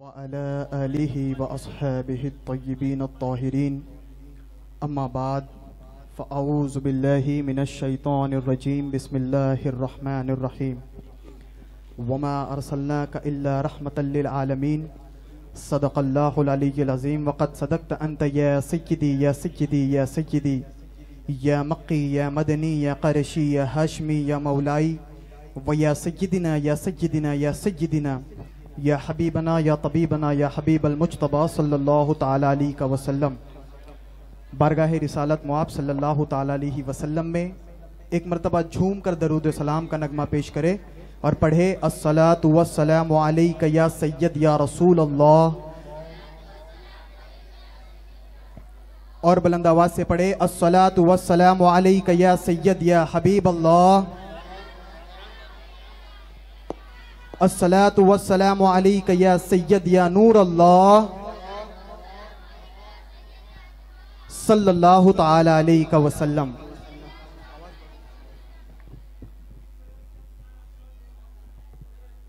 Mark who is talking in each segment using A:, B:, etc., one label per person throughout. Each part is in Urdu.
A: وعلى آله وأصحابه الطيبين الطاهرين. أما بعد فأعوذ بالله من الشيطان الرجيم. بسم الله الرحمن الرحيم. وما أرسلناك إلا رحمة للعالمين. صدق الله العلي العظيم. وقد صدقت أنت يا سيدي يا سيدي يا سيدي. يا مقي يا مدني يا قرشي يا هاشمي يا مولاي. ويا سيدنا يا سيدنا يا سيدنا. یا حبیبنا، یا طبیبنا، یا حبیب المجتبہ صلی اللہ تعالیٰ علیہ وسلم۔ بارگاہ رسالت معاب صلی اللہ تعالیٰ علیہ وسلم میں ایک مرتبہ جھوم کر درود سلام کا نغمہ پیش کرے اور پڑھے السلاة والسلام علیکہ یا سید، یا رسول اللہ۔ اور بلند آواز سے پڑھے السلاة والسلام علیکہ یا سید، یا حبیب اللہ۔ الصلاة والسلام علیکہ یا سید یا نور اللہ صلی اللہ تعالی علیہ وسلم.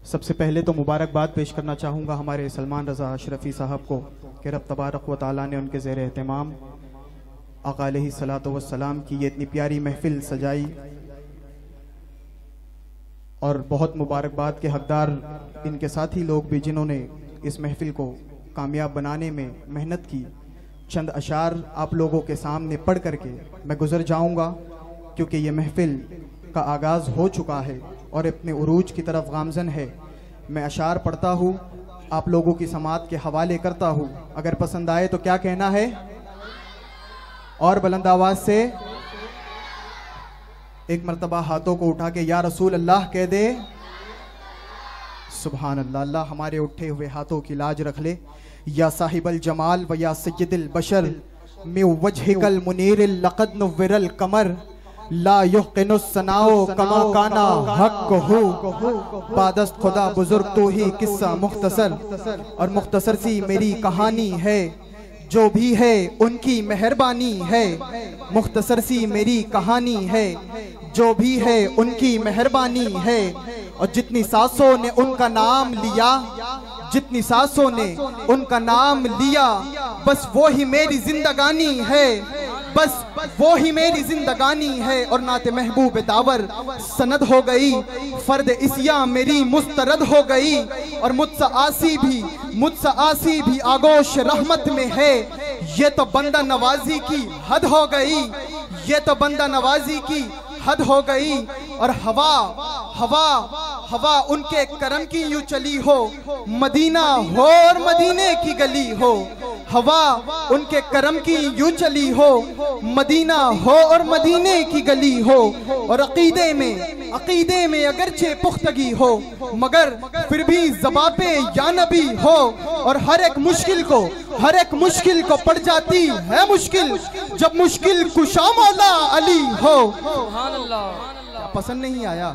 A: سب سے پہلے تو مبارکباد پیش کرنا چاہوں گا ہمارے سلمان رضا اشرفی صاحب کو، کہ رب تبارک و تعالیٰ نے ان کے زیر اہتمام، آقا علیہ السلام کی یہ اتنی پیاری محفل سجائی اور بہت مبارکباد کے حقدار ان کے ساتھی لوگ بھی جنہوں نے اس محفل کو کامیاب بنانے میں محنت کی۔ چند اشعار آپ لوگوں کے سامنے پڑھ کر کے میں گزر جاؤں گا، کیونکہ یہ محفل کا آغاز ہو چکا ہے اور اپنے عروج کی طرف گامزن ہے۔ میں اشعار پڑھتا ہوں، آپ لوگوں کی سماعت کے حوالے کرتا ہوں۔ اگر پسند آئے تو کیا کہنا ہے؟ اور بلند آواز سے ایک مرتبہ ہاتھوں کو اٹھا کے یا رسول اللہ کہہ دے، سبحان اللہ اللہ ہمارے اٹھے ہوئے ہاتھوں کی لاج رکھ لے۔ یا صاحب الجمال و یا سید البشر میں وجہک المنیر لقد نور القمر۔ لا یحقن السناؤ کما کانا حق ہو بادست خدا بزرگ تو ہی قصہ مختصر۔ اور مختصر سی میری کہانی ہے۔ جو بھی ہے ان کی مہربانی ہے۔ مختصر سی میری کہانی ہے۔ جو بھی ہے ان کی مہربانی ہے۔ اور جتنی ساسوں نے ان کا نام لیا، جتنی ساسوں نے ان کا نام لیا، بس وہی میری زندگانی ہے۔ بس وہی میری زندگانی ہے اور نعت محبوب داور سند ہو گئی، فرد اسیاں میری مسترد ہو گئی اور مجھ سے آسی بھی، مجھ سے آسی بھی آگوش رحمت میں ہے۔ یہ تو بندہ نوازی کی حد ہو گئی، یہ تو بندہ نوازی کی حد ہو گئی اور ہوا ہوا ہوا ان کے کرم کی یوں چلی ہو۔ مدینہ ہو اور مدینے کی گلی ہو۔ ہوا ان کے کرم کی یوں چلی ہو۔ مدینہ ہو اور مدینے کی گلی ہو۔ اور عقیدے میں عقیدے میں اگرچہ پختگی ہو، مگر پھر بھی زباب یا نبی ہو۔ اور ہر ایک مشکل کو، ہر ایک مشکل کو پڑ جاتی ہے مشکل۔ جب مشکل کشا مولا علی ہو۔ پسند نہیں آیا؟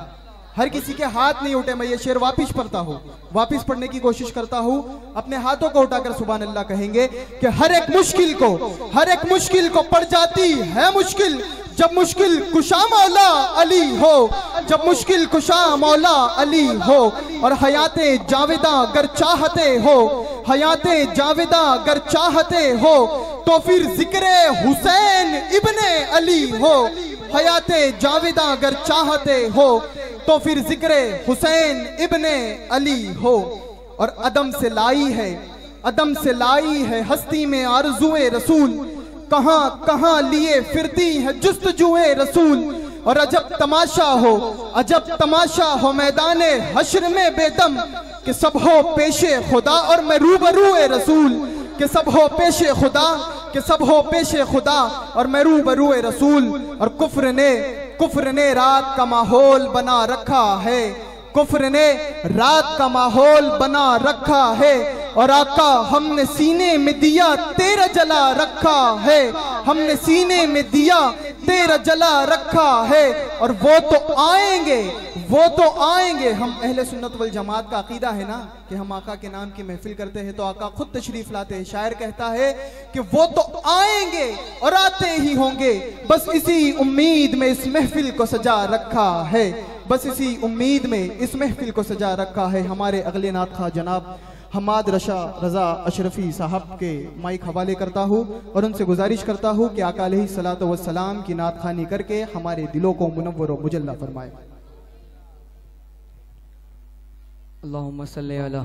A: ہر کسی کے ہاتھ نہیں اٹھے، میں یہ شعر واپس پڑھتا ہوں۔ واپس پڑھنے کی کوشش کرتا ہوں۔ اپنے ہاتھوں کو اٹھا کر سبحان اللہ کہیں گے کہ ہر ایک مشکل کو، ہر ایک مشکل کو پڑ جاتی ہے مشکل۔ جب مشکل کشا مولا علی ہو، جب مشکل کشا مولا علی ہو۔ اور حیات جاویدہ گر چاہتے ہو، حیات جاویدہ گر چاہتے ہو، تو پھر ذکر حسین ابن علی ہو۔ حیات جاویدہ اگر چاہتے ہو، تو پھر ذکر حسین ابن علی ہو۔ اور عدم سے لائی ہے، عدم سے لائی ہے ہستی میں آرزوے رسول۔ کہاں کہاں لیے پھرتی ہے جستجوے رسول۔ اور عجب تماشا ہو، عجب تماشا ہو میدان حشر میں بے دم کہ سب ہو پیش خدا اور میں روبرو رسول۔ کہ سب ہو پیش خدا، کہ سب ہو پیش خدا اور میں روبرو رسول اور کفر نے کفر نے رات کا ماحول بنا رکھا ہے۔ کفر نے رات کا ماحول بنا رکھا ہے اور آقا ہم نے سینے میں دیا تیرا جلا رکھا ہے۔ ہم نے سینے میں دیا تیرا جلا رکھا ہے اور وہ تو آئیں گے، وہ تو آئیں گے۔ ہم اہل سنت والجماعت کا عقیدہ ہے نا کہ ہم آقا کے نام کی محفل کرتے ہیں تو آقا خود تشریف لاتے ہیں۔ شاعر کہتا ہے کہ وہ تو آئیں گے اور آتے ہی ہوں گے۔ بس اسی امید میں اس محفل کو سجا رکھا ہے۔ بس اسی امید میں اس محفل کو سجا رکھا ہے۔ ہمارے اگلے نات خواہ جناب حماد رشا رضا اشرفی صاحب کے مائک حوالے کرتا ہوں اور ان سے گزارش کرتا ہوں کہ آقا علیہ صلاۃ والسلام کی نعت خانی کر کے ہمارے دلوں کو منور و مجلہ فرمائے۔
B: اللہم صلی علی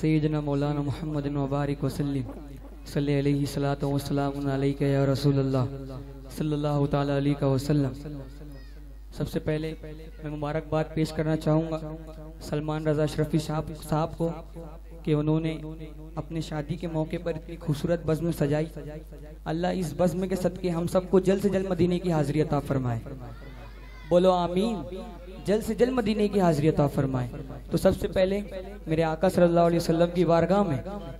B: سیدنا مولانا محمد مبارک وسلم۔ صلی علیہ صلاۃ وسلام علیکہ یا رسول اللہ صلی اللہ تعالی علیہ وسلم۔ سب سے پہلے میں مبارکباد پیش کرنا چاہوں گا۔ سلمان رضا شرفی صاحب کو کہ انہوں نے اپنے شادی کے موقع پر اتنی خوبصورت بزم سجائی۔ اللہ اس بزم کے صدقے ہم سب کو جلد سے جلد مدینے کی حاضری عطا فرمائے۔ بولو آمین۔ جلد سے جلد مدینے کی حاضری عطا فرمائے۔ تو سب سے پہلے میرے آقا صلی اللہ علیہ وسلم کی بارگاہ میں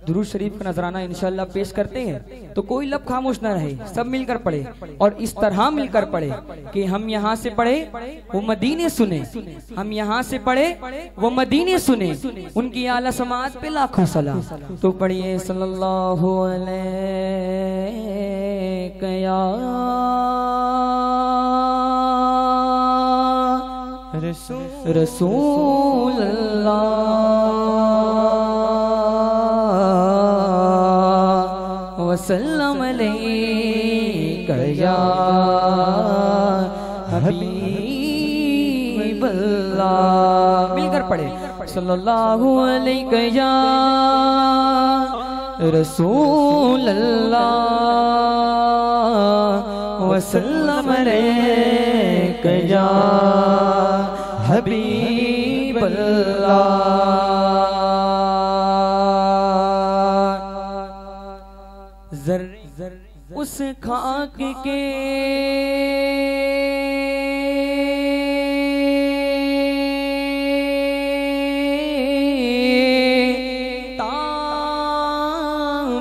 B: درود شریف کا نظرانہ انشاءاللہ پیش کرتے ہیں۔ تو کوئی لب خاموش نہ رہے، سب مل کر پڑھے۔ اور اس طرح مل کر پڑھے کہ ہم یہاں سے پڑھے، وہ مدینے سنے ہم یہاں سے پڑھے، وہ مدینے سنے ان کی اعلیٰ سماعت پہ لاکھوں سلام تو پڑھیے، صلی اللہ علیہ رسول اللہ وسلم علیکہ یا حبیب اللہ۔ مل کر پڑھے صلی اللہ علیکہ یا رسول اللہ۔ وسلم علیکہ یا حبیب اللہ۔ ذر اس خاک کے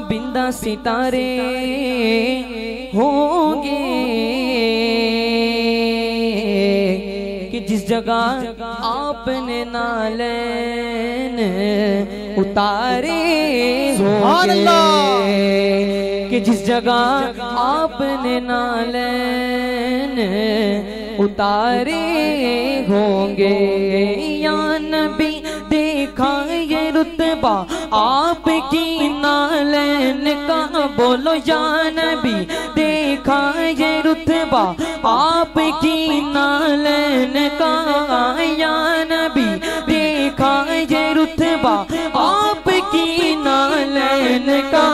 B: بندہ ستارے ہوں جس جگہ آپ نے نالین اتارے
A: سبحان اللہ!
B: کہ جس جگہ آپ نے نالین اتارے ہوں گے۔ یا نبی دیکھا رتبہ آپ کی نالین کا بولو یا نبی، دیکھا یہ رتبہ، آپ کی نالین کا یا نبی، دیکھا یہ رتبہ، آپ کی نالین کا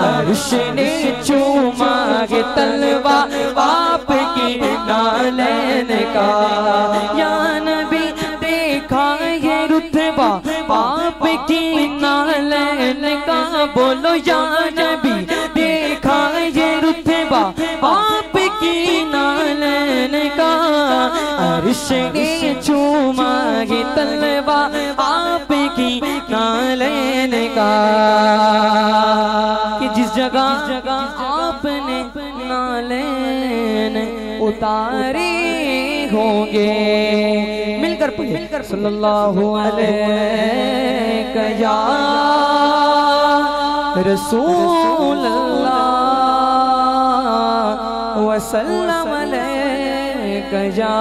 B: عرش نے چوما گے تلوا آپ کی نالین کا یا نبی آپ کی نالین کا بولو یا نبی، دیکھا یہ رتبہ آپ کی نالین کا عرش نے چوما گے تلوا آپ کی نالین کا کہ جس جگہ آپ نے نالین اتارے ہوں گے۔ مل کر مل کر صلی اللہ علیہ یا رسول اللہ وسلم علیہ یا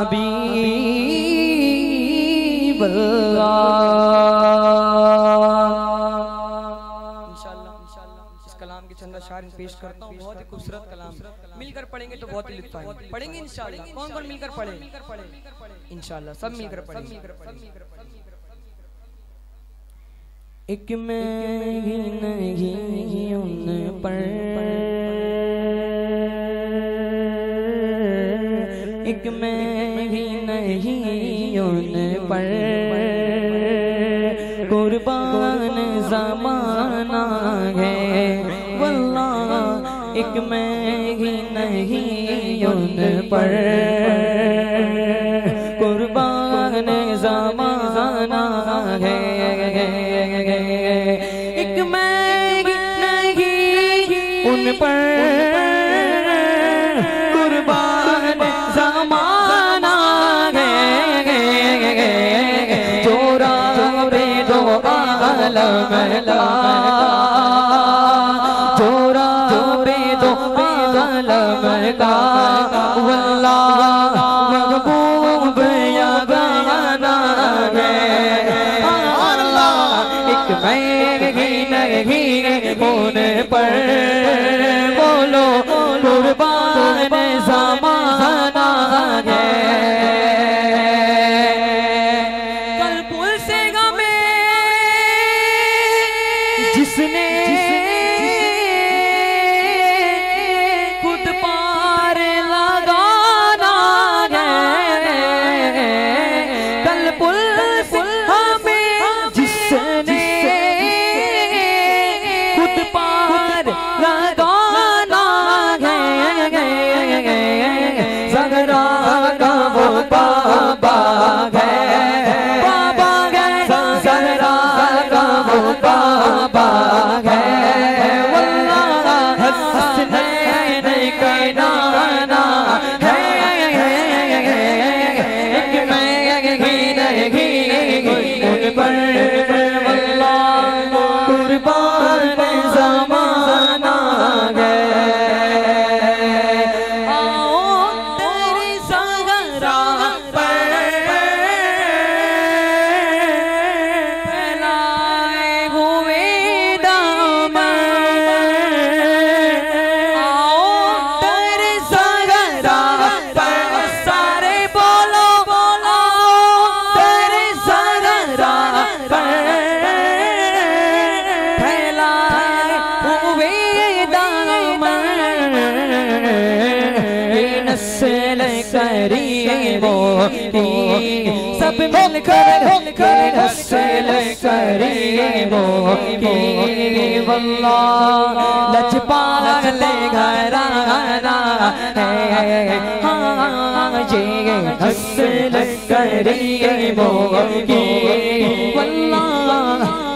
B: حبیب اللہ۔ پیش کرتا ہوں، بہت ہی خوبصورت کلام۔ مل کر پڑھیں گے تو بہت ہی لطف آئے گا پڑھیں گے انشاءاللہ۔ کون کون مل کر پڑھیں؟ انشاءاللہ، سب مل کر پڑھیں ایک میں ہی نہیں ان پر۔ ایک میں ہی نہیں ان پر۔ قربان زمانہ ہے۔ واللہ، ایک میں ہی نہیں ان پر۔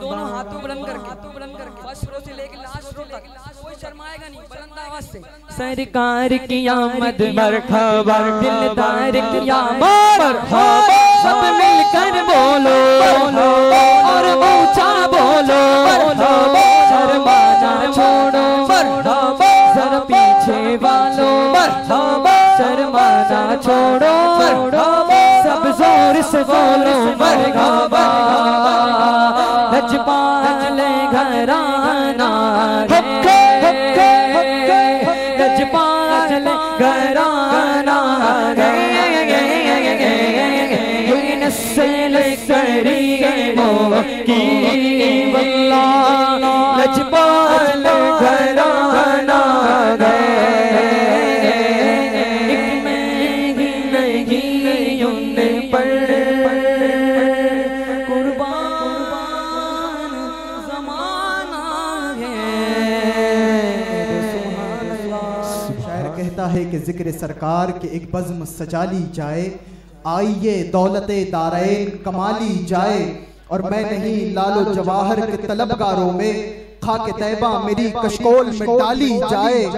B: دونوں ہاتھوں بلند کر کے فرسٹ رو سے لے کے لاسٹ رو تک کوئی شرمائے گا نہیں بلند آواز سے۔ سرکار کی آمد
C: مرحبا
B: دلدار کی آمد۔ مرحبا
A: سرکار کے ایک بزم سجالی جائے۔ آئیے دولت دارین کمالی جائے۔ اور میں نہیں لالو جواہر کے طلبگاروں میں خاک طیبہ میری کشکول میں ڈالی جائے۔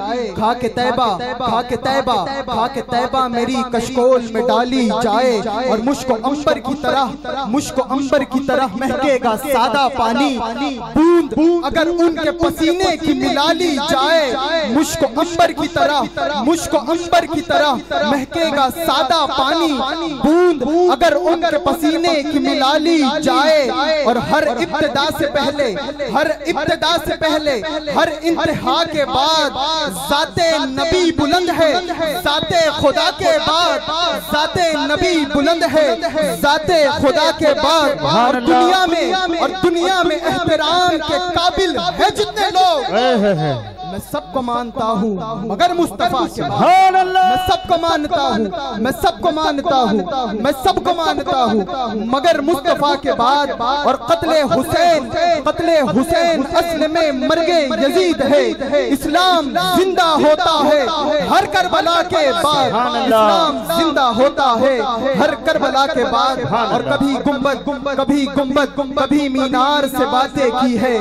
A: خاک طیبہ خاک طیبہ خاک طیبہ میری کشکول میں ڈالی جائے۔ اور مشک و امبر کی طرح مشک و امبر کی طرح مہکے گا سادہ پانی۔ بوند اگر ان کے پسینے کی ملالی جائے۔ مشک و امبر کی طرح مشک و امبر کی طرح مہکے گا سادہ پانی۔ بوند اگر ان کے پسینے کی ملالی جائے۔ اور ہر ابتدا سے پہلے ہر ابتدا سے پہلے ہر انتہا کے بعد ذات نبی بلند ہے ذات خدا کے بعد ذات نبی بلند ہے ذات خدا کے بعد اور دنیا میں اور دنیا میں احترام کے قابل ہے جتنے لوگ۔ میں سب کو مانتا ہوں مگر مصطفیٰ کے بعد۔ میں سب کو مانتا ہوں میں سب کو مانتا ہوں میں سب کو مانتا ہوں مگر مصطفیٰ کے بعد اور قتل حسین قتل حسین اصل میں مرگ یزید ہے۔ اسلام زندہ ہوتا ہے ہر کربلا کے بعد اسلام زندہ ہوتا ہے۔ ہر کربلا کے بعد اور کبھی گنبد کبھی گنبد کبھی مینار سے باتیں کی ہے۔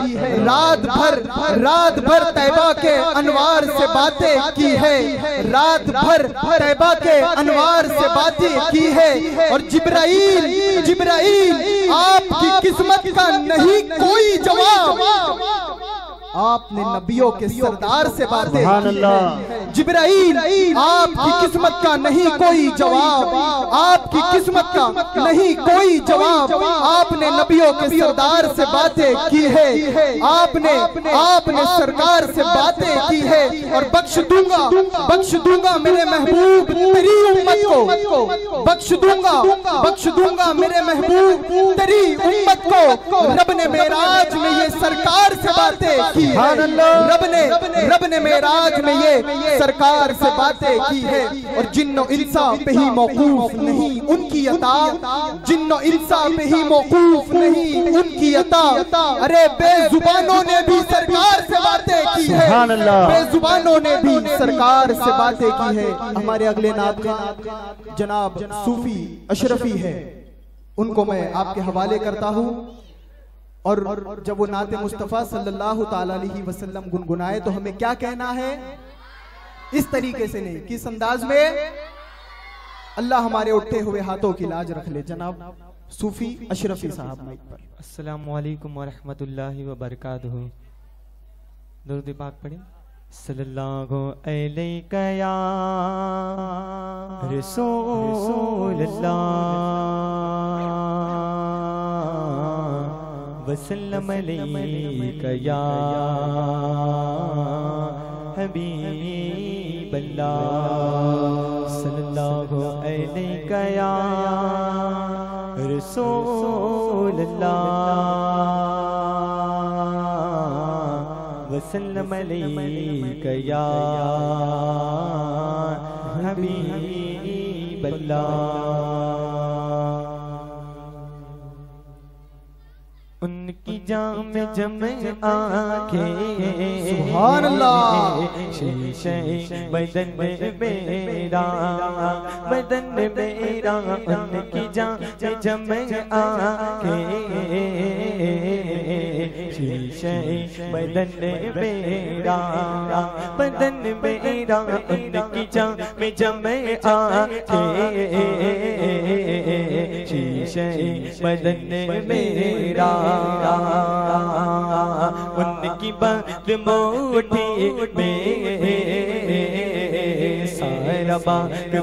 A: رات بھر رات بھر طیبہ کے انوار سے باتیں کی ہے۔ رات بھر طیبہ کے انوار سے باتیں کی ہے۔ اور جبرائیل جبرائیل، آپ کی قسمت کا نہیں کوئی جواب۔ آپ نے نبیوں کے سردار سے باتیں جبرائیل آپ کی قسمت کا نہیں کوئی جواب۔ آپ کی قسمت کا نہیں کوئی جواب۔ آپ نے نبیوں کے سردار سے باتیں کی ہے آپ نے آپ نے سرکار سے باتیں کی ہے اور بخش دوں گا۔ بخش دوں گا۔ میرے محبوب تیری امت کو۔ بخش دوں گا۔ بخش دوں گا۔ میرے محبوب۔ تیری امت کو۔ رب نے میراج میں یہ سرکار سے باتیں کی ہے رب نے رب نے میراج میں یہ سرکار سے باتیں کی ہے اور جن و انسا پہ ہی موقوف نہیں ان کی عطا جن و انسا پہ ہی موقوف نہیں ان کی عطا۔ ارے بے زبانوں نے بھی سرکار سے باتیں کی ہے بے زبانوں نے بھی سرکار سے باتیں کی ہے ہمارے اگلے نات جناب صوفی اشرفی ہے ان کو میں آپ کے حوالے کرتا ہوں۔ اور جب وہ نعت مصطفیٰ صلی اللہ تعالیٰ علیہ وسلم گنگنائے تو ہمیں کیا کہنا ہے؟ اس طریقے سے نہیں، کس انداز میں؟ اللہ ہمارے اٹھے ہوئے ہاتھوں کی لاج رکھ لے، جناب صوفی اشرفی صاحب پر۔
C: السلام علیکم ورحمت اللہ وبرکاتہ۔ درود پاک پڑھیں۔ صلی اللہ علیہ یا رسول اللہ۔ وسلم علیہ یا حبیب اللہ صلی اللہ علیہ یا رسول اللہ وسلم علیہ یا حبیب اللہ۔ un کی جام جم آنکھیں۔
A: سبحان اللہ۔
C: شیشے بدن میرا بدن میرا ان کی جام جمع آنکھیں۔ شیشے بدن میرا بدن میرا ان کی جام جم آنکھیں۔ شیشے بدن میرا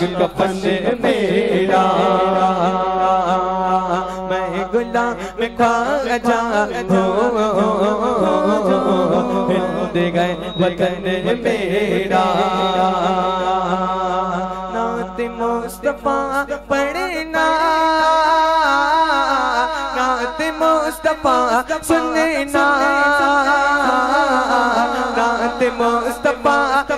C: عشق کفن میرا میں گلا میں کھا جا ہند گئے وطن میرا نات مصطفیٰ پڑھنا نات مصطفیٰ سننا نات مصطفیٰ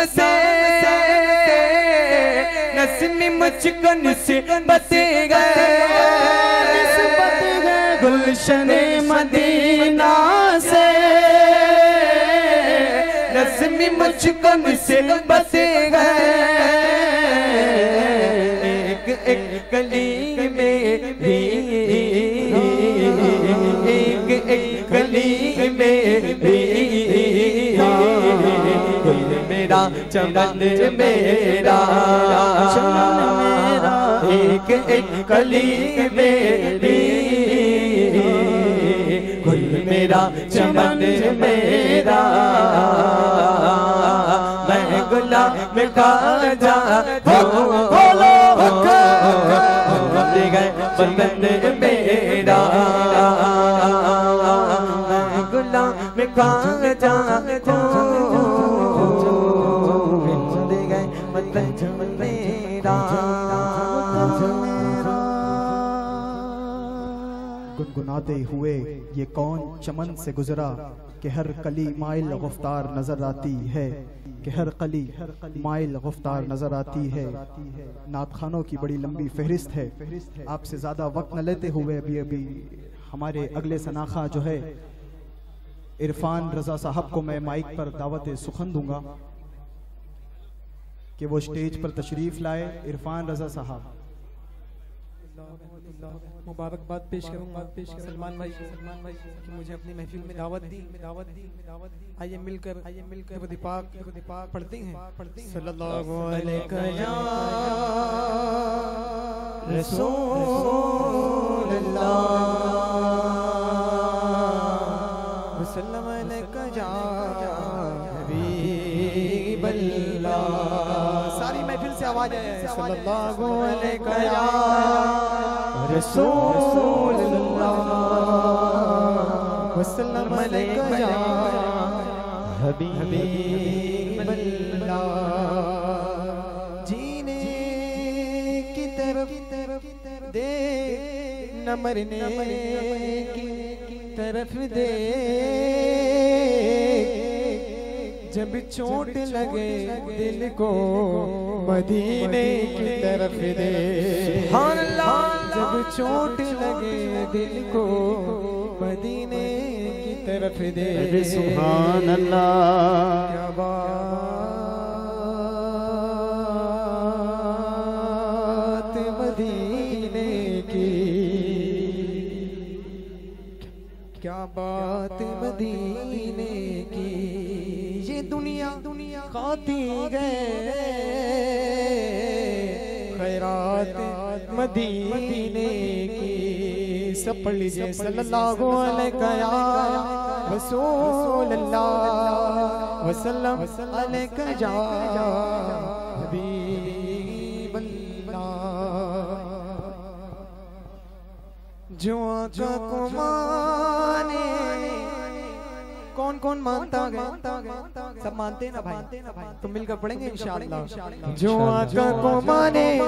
C: مدینہ سے نسل مجھ کو نسبت گئے
D: گلشن مدینہ سے
C: میرا چمن میرا ایک ایک گلی میں بھی گل میرا چمن میرا میں گلا مٹا جا بولو گئے بندن میرا میں گلا مٹا جا
A: گنگناتے ہوئے یہ کون چمن سے گزرا کہ ہر کلی مائل گفتار نظر آتی ہے، کہ ہر کلی مائل گفتار نظر آتی ہے۔ نعت خانوں کی بڑی لمبی فہرست ہے۔ آپ سے زیادہ وقت نہ لیتے ہوئے ابھی ابھی ہمارے اگلے سناخہ جو ہے، عرفان رضا صاحب کو میں مائک پر دعوت سخن دوں گا کہ وہ سٹیج پر تشریف لائے۔ عرفان رضا صاحب۔
E: مبارکباد پیش کروں گا۔ سلمان بھائی سلمان بھائی کہ مجھے اپنی محفل میں دعوت دی۔ دعوت دی دعوت دی آئیے مل کر آئیے مل کر۔ خود پاک خود پاک پڑھتے ہیں پڑھتے ہیں۔ صلی اللہ علیہ یا
C: رسول اللہ۔
E: وسلم علیکہ یا حبیب اللہ۔ سے آواز آئے صلی اللہ علیہ یا
C: رسول اللہ۔
E: وسلم علیکہ یا
C: حبیب
E: اللہ۔ جینے کی طرف دے نہ مرنے کی طرف دے۔ جب چوٹ لگے دل کو مدینے کی طرف دے۔
C: سبحان اللہ
E: جب چوٹ لگے دل کو مدینے کی طرف دے۔
D: سبحان اللہ۔
E: کیا بات مدینے کی۔ کیا بات مدینے کی۔ یہ دنیا دنیا کھاتی گئے مدینے کی سب پڑھ لیجیے صلی اللہ علیہ یا رسول اللہ وسلم علیہ یا حبیب اللہ۔ جو آقا کو مانے کون کون مانتا گیا سب مانتے ہیں نا بھائی؟ تو مل کر پڑھیں گے انشاءاللہ۔ جو آقا کو مانے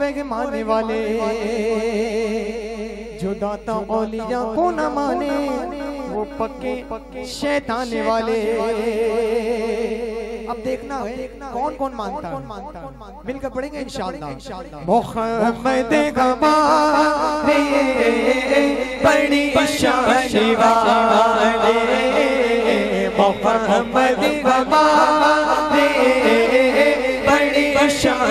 E: رہ گے ماننے والے۔ جو داتا اولیاء کو نہ مانے وہ پکے شیطانے والے۔ اب دیکھنا کون کون مانتا مل کر پڑھیں گے انشاءاللہ۔ محمد
C: گمانے بڑی شان والے محمد گمانے بڑی شان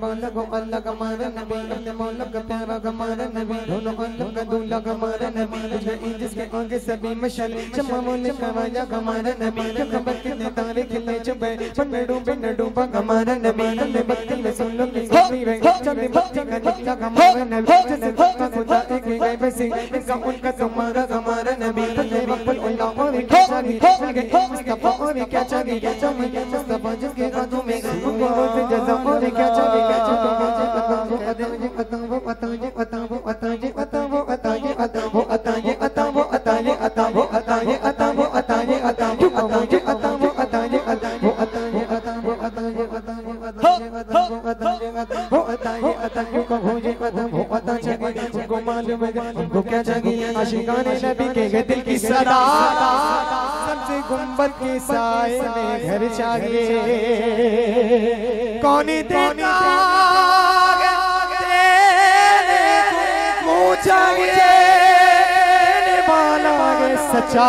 C: والک قلک مارا نبی، اپنے مولک پیارا گمارا نبی۔ دونوں قلک
D: دولا گمارا
E: نبی۔ تجھے انجس کے آنگے سبی مشل چمہ مولے کروایا گمارا نبی۔ جو خبر کتنے تارے کھلے چھپے پن میں ڈوبے نہ ڈوبا گمارا نبی۔ اللہ بکتے میں سن لوں کی سن لی وے چلے بکتے کا جتا گمارا نبی۔ جس کا خدا ایک ہی گئے بسی ان کا ان کا تمہارا گمارا نبی۔ تجھے بکل اللہ اور کیا چاہی جنگے مصطفیٰ اور کیا چاہی جنگے مصطفیٰ جس کے راتوں میں سنگو اور جزا اور کیا چاہی شکانے نبی کے دل کی صدا سب سے گمبت کے سائے میں گھر چاہیے کون دیتا ہے؟ تیرے کو پوچھا گے والا سچا۔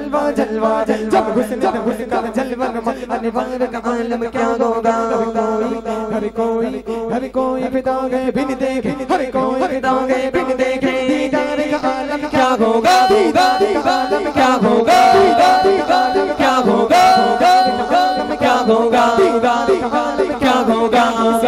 E: جلوا جب حسن حسن کا جلون انوار کا عالم کیا ہوگا ہر کوئی ہر کوئی فدا گئے بن دیکھے ہر کوئی فدا گئے بن دیکھے دیدار کا عالم کیا ہوگا دیدار کا عالم کیا ہوگا دیدار کا عالم کیا ہوگا دیدار کا عالم کیا ہوگا دیدار کا عالم کیا ہوگا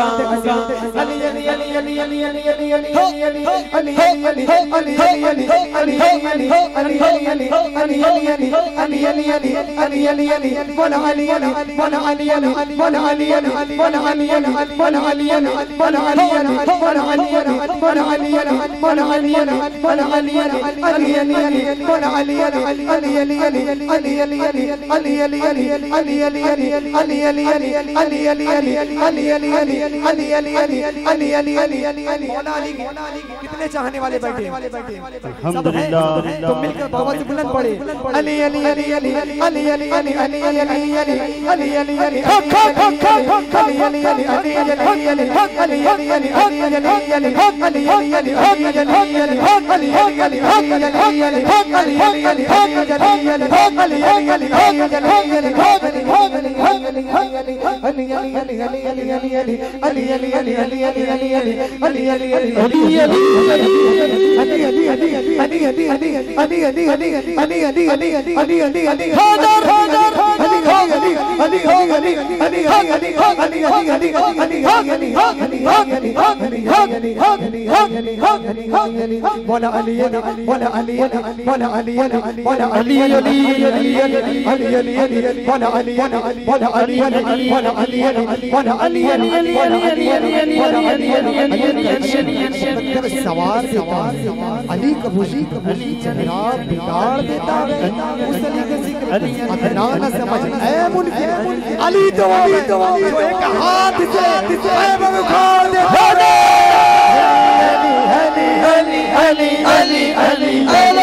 E: مولا علی کتنے چاہنے والے بیٹھے الحمدللہ تو مل کر بابا سے بلند پڑے علی علی علی علی علی علی علی علی علی علی علی علی علی علی علی علی علی علی ولا علي ولا علي ولا علي ولا علي ولا علي ولا علي ولا علي ولا علي کر سوار دیتا علی کا وجود جناب بگاڑ دیتا ہے اس علی کے ذکر ادنا نہ سمجھ اے ملکے علی تو علی تو ایک ہاتھ سے عیب اکھاڑ دیتا ہے علی علی علی علی علی علی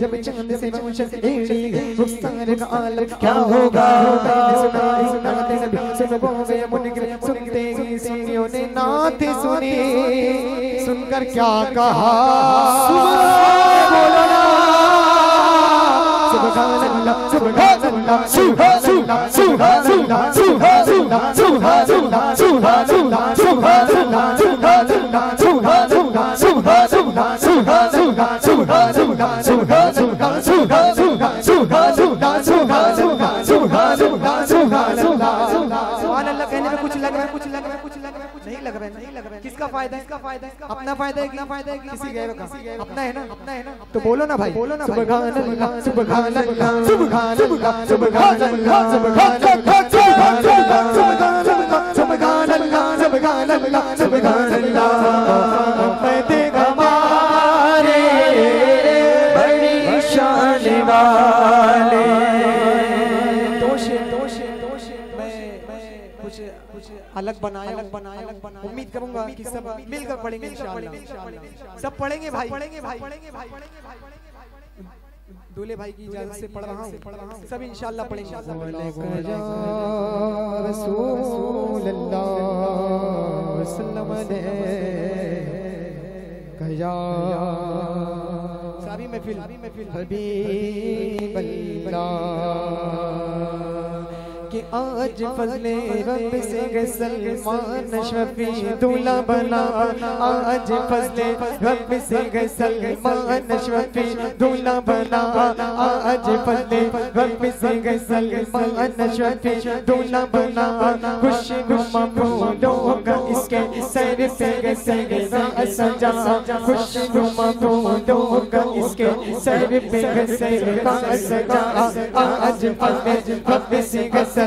E: جب چند سے بخشش ایڑی رخسار کا عالم کیا ہوگا سنائی سناتے سب سن گو گئے منگر سنتے ہی سنیوں نے نعت سنی سن کر کیا کہا بولنا سبحان اللہ سبحان اللہ سبحان اللہ سبحان اللہ سبحان اللہ سبحان اللہ سبحان اللہ سبحان اللہ سبحان اللہ کس تو بولو نا بھائی بولو الگ بنایا الگ بنایا الگ بنایا امید کروں گا کہ سب مل کر پڑھیں گے انشاءاللہ۔ سب پڑھیں گے بھائی۔ پڑھیں گے بھائی۔ پڑھیں گے بھائی۔ دولے بھائی۔ کی اجازت سے پڑھ رہا ہوں۔ سب انشاءاللہ پڑھیں گے۔ بولے یا رسول اللہ وسلم علیہ یا الحبيب الله آج فضل رب سے سلمان شفی دلہا بنا۔ آج فضل رب سے سلمان شفی دلہا بنا۔ آج فضل رب سے سلمان شفی دلہا بنا۔ خوش نما پھولوں کا اس کے سر سے گسرا سجا۔ خوش نما پھولوں کا اس کے سر پہ گسرا سجا۔ آج فضل رب سے گسرا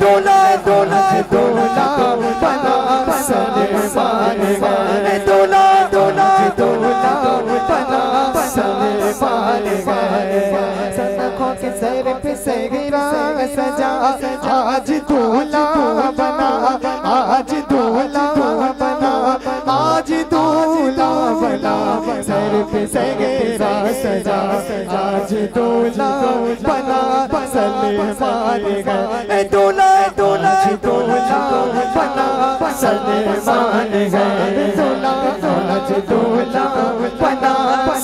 E: ڊول تول کي تو ڊان تنا پسندي باني ڊولا دول ڊان تسندي بانيکو سزا آج تولو بنا آج تولا سر پہ سہگے راست جا آج دولا بنا سلمان گئے دولا دولا دولا بنا سلمان دولا آج دولا بنا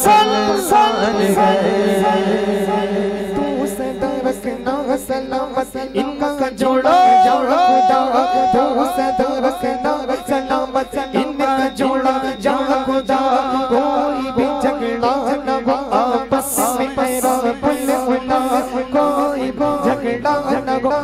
E: سلمان گئے سلام جوڑا جوڑا ان کا جوڑا جوڑا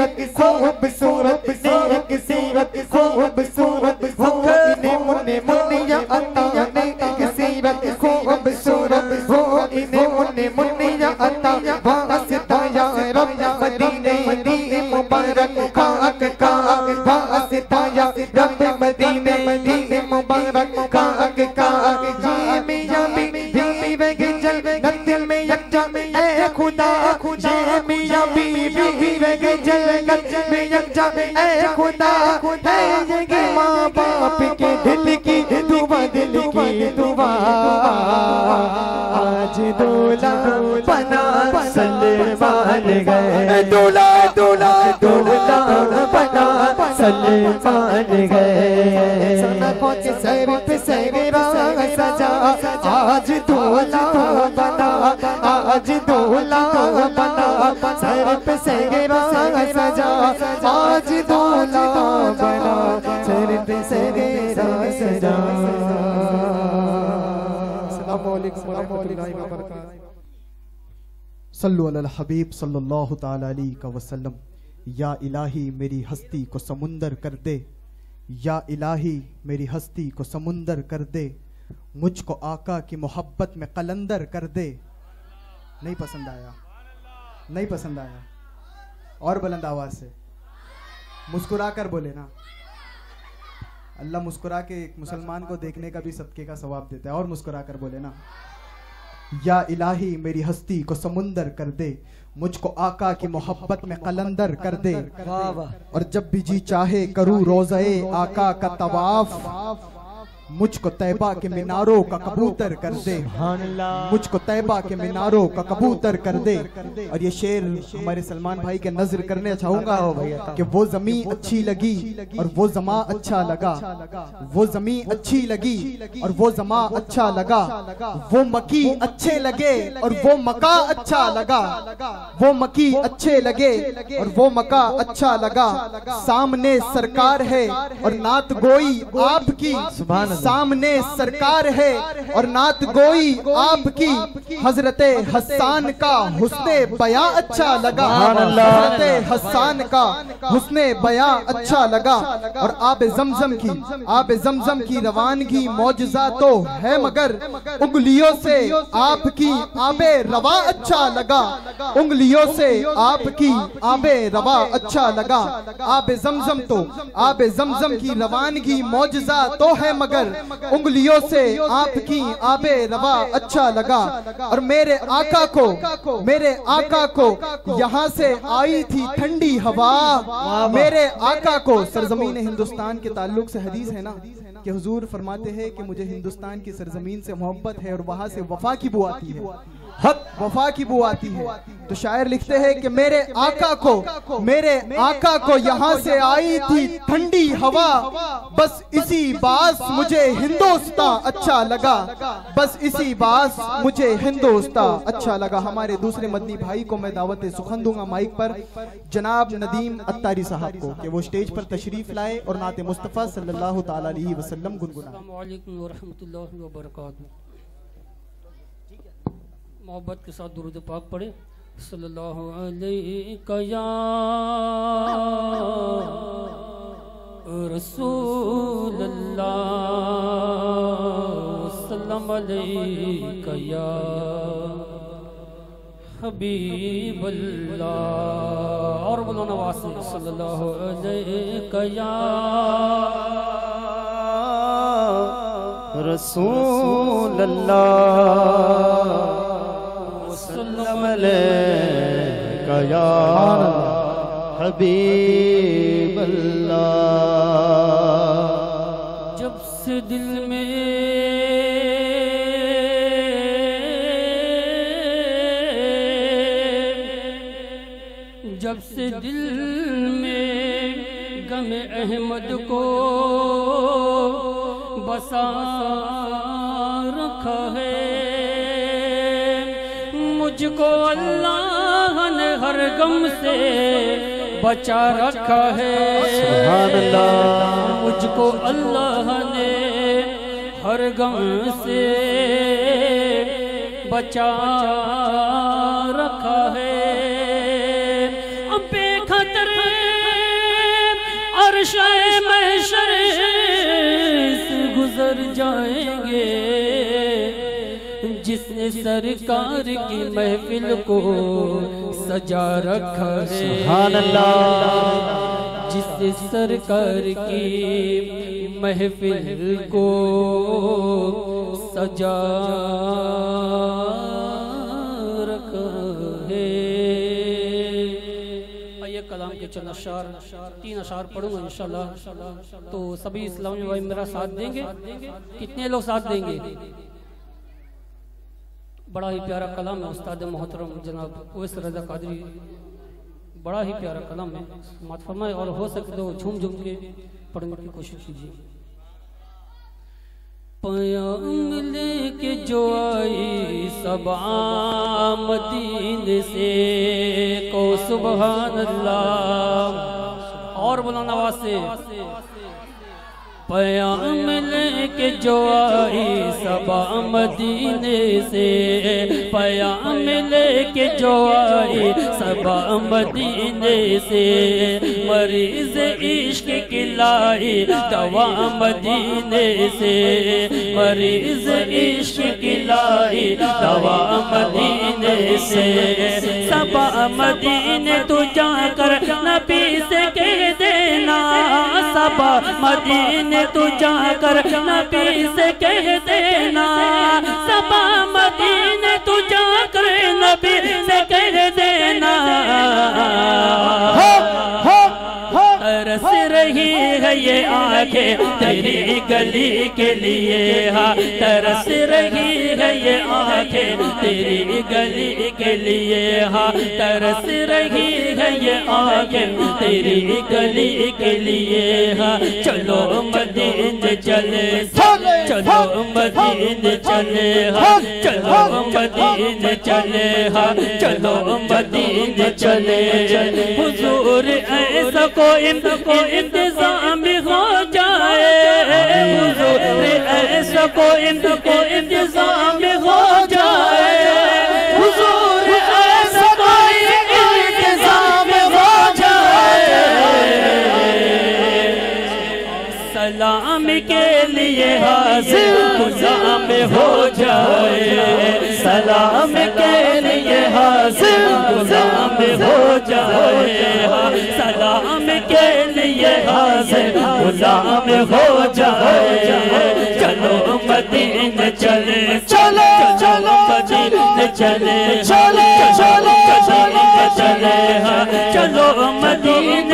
E: ایک سیرت خوبصورت میں یکجا اے خدا اے یہ ماں باپ کے دل کی دعا دل کی دعا آج دولا بنا سلمان گئے دولا دولا دولا بنا سلمان گئے سنکوں کے سر پہ سیرا سجا آج دولا بنا آج دولا بنا سر پہ سیرا سجا آج دولا بنا سر پہ سیرا سجا السلام علیکم ورحمۃ اللہ وبرکاتہ
A: صلو علی الحبیب صلی اللہ تعالی علیہ وسلم. یا الہی میری ہستی کو سمندر کر دے. یا الہی میری ہستی کو سمندر کر دے. مجھ کو آقا کی محبت میں قلندر کر دے. نہیں پسند آیا. نہیں پسند آیا۔ اور بلند آواز سے۔ مسکرا کر بولے نا۔ اللہ مسکرا کے ایک مسلمان کو دیکھنے کا بھی صدقے کا ثواب دیتا ہے۔ اور مسکرا کر بولے نا۔ یا الہی میری ہستی کو سمندر کر دے۔ مجھ کو آقا کی محبت میں قلندر کر دے۔ اور جب بھی جی چاہے کروں روزے آقا کا طواف۔ مجھ کو طیبہ کے میناروں کا کبوتر کر دے۔ مجھ کو طیبہ کے میناروں کا کبوتر کر دے۔ اور یہ شعر ہمارے سلمان بھائی کے نظر کرنے چاہوں گا۔ کہ وہ زمین اچھی لگی اور وہ زماں اچھا لگا۔ وہ زمین اچھی لگی اور وہ زماں اچھا لگا۔ وہ مکی اچھے لگے اور وہ مکا اچھا لگا۔ وہ مکی اچھے لگے اور وہ مکا اچھا لگا۔ سامنے سرکار ہے اور نعت گوئی آپ کی۔ سامنے سرکار ہے اور نعت گوئی آپ کی حضرت حسان کا حسن بیاں اچھا لگا۔ حضرت حسان کا حسن بیاں اچھا لگا۔ اور آب زمزم کی آب زمزم کی روانگی معجزہ تو ہے مگر انگلیوں سے آپ کی آب روا اچھا لگا۔ انگلیوں سے آپ کی آب روا اچھا لگا۔ آب زمزم تو آب زمزم کی روانگی معجزہ تو ہے مگر انگلیوں سے آپ کی آب روا اچھا لگا اور میرے آقا کو، میرے آقا کو یہاں سے آئی تھی ٹھنڈی ہوا۔ میرے آقا کو، سرزمین ہندوستان کے تعلق سے حدیث ہے نا، کہ حضور فرماتے ہیں کہ مجھے ہندوستان کی سرزمین سے محبت ہے اور وہاں سے وفا کی بو آتی ہے۔ حق وفا کی بو آتی ہے۔ تو شاعر لکھتے ہیں کہ میرے آقا کو میرے آقا کو یہاں سے آئی تھی ٹھنڈی ہوا۔ بس اسی باس مجھے ہندوستان اچھا لگا۔ بس اسی باس مجھے ہندوستان اچھا لگا۔ ہمارے دوسرے مدنی بھائی کو میں دعوت سخن دوں گا مائک پر۔ جناب ندیم اتاری صاحب کو کہ وہ سٹیج پر تشریف لائے اور نعت مصطفیٰ صلی اللہ تعالی علیہ وسلم گنگنا
F: السلام علیکم ورحمۃ اللہ وبرکاتہ۔ محبت کے ساتھ درود پاک پڑھے صلی اللہ علیہ یا رسول اللہ وسلم علیہ یا حبیب اللہ۔ اور بلونا واسم صلی اللہ علیہ یا
G: رسول اللہ۔ وسلم یا حبیب اللہ۔
F: جب سے دل میں جب سے دل میں غم احمد کو بسا رکھا ہے۔ کو اللہ نے ہر غم سے بچا رکھا ہے۔
G: سبحان اللہ۔
F: مجھ کو اللہ نے ہر غم سے بچا رکھا ہے۔
H: عرش محشر سے گزر جائیں۔ سرکار کی محفل کو سجا رکھا ہے۔
D: سبحان اللہ۔
H: جس نے سرکار کی محفل کو سجا رکھا ہے۔ آئیے کلام کے چند اشار تین اشار پڑھوں گا انشاءاللہ۔ تو سبھی اسلامی بھائی میرا ساتھ دیں گے؟ کتنے لوگ ساتھ دیں گے؟ بڑا ہی پیارا کلام ہے، استاد محترم جناب اویس رضا قادری۔ بڑا ہی پیارا کلام ہے۔ مات فرمائے اور ہو سکے تو جھوم جھوم کے پڑھنے کی کوشش کیجیے۔ پیام لے کے جو آئی سب مدین سے کو سبحان اللہ۔ اور بلانا واسے پیام لے کے جو آئی سبا مدینے سے پیام لے کے جو آئی سبا مدینے سے۔ مریض عشق کی لائی دوا مدینے سے۔ مریض عشق کی لائی دوا مدینے سے۔ سبا مدینے تو جا کر نبی سے کہہ دینا سبا مدینے تو جا کر نبی سے کہہ دینا۔ سبا مدینے تو جا کر نبی سے کہہ دینا۔ رہی ہے یہ آنکھیں تیری گلی کے لیے ہاں ترس رہی ہے یہ آنکھیں تیری گلی کے لیے ہاں ترس رہی ہے یہ آنکھیں تیری گلی کے لیے ہاں چلو مدین چلے چلو مدین چلے ہاں چلو مدین چلے ہاں چلو مدینے چلے۔ حضور ایسا کوئی انتظام ہو جائے۔ حضور ایسا کوئی انتظام کے لیے حاضر غلام ہو جائے۔ سلام کے لیے حاضر غلام ہو جائے۔ سلام کے لیے حاضر غلام ہو جائے۔ چلو مدین چلے۔ چلو چلو مدین چلے۔ چلے چلو مدین چلے۔ چلو مدین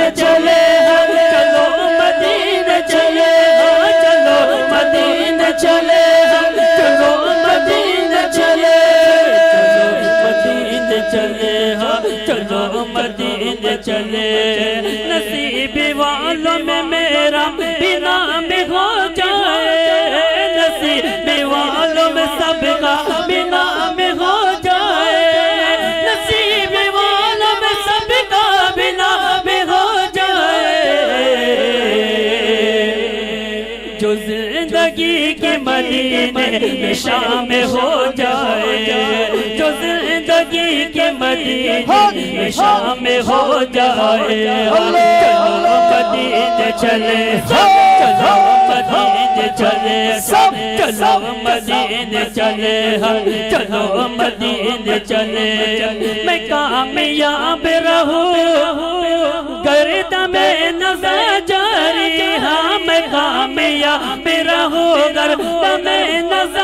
H: میں ہو جائے، جو زندگی کے مدینے میں ہو جائے۔ چلو مدینے چلے، چلو مدینے چلے، چلو مدینے چلے، چلو مدینے چلے۔ میں کامیاب رہوں گرد میں نظر جاری۔ ہاں میں کامیاب رہوں گرد میں نظر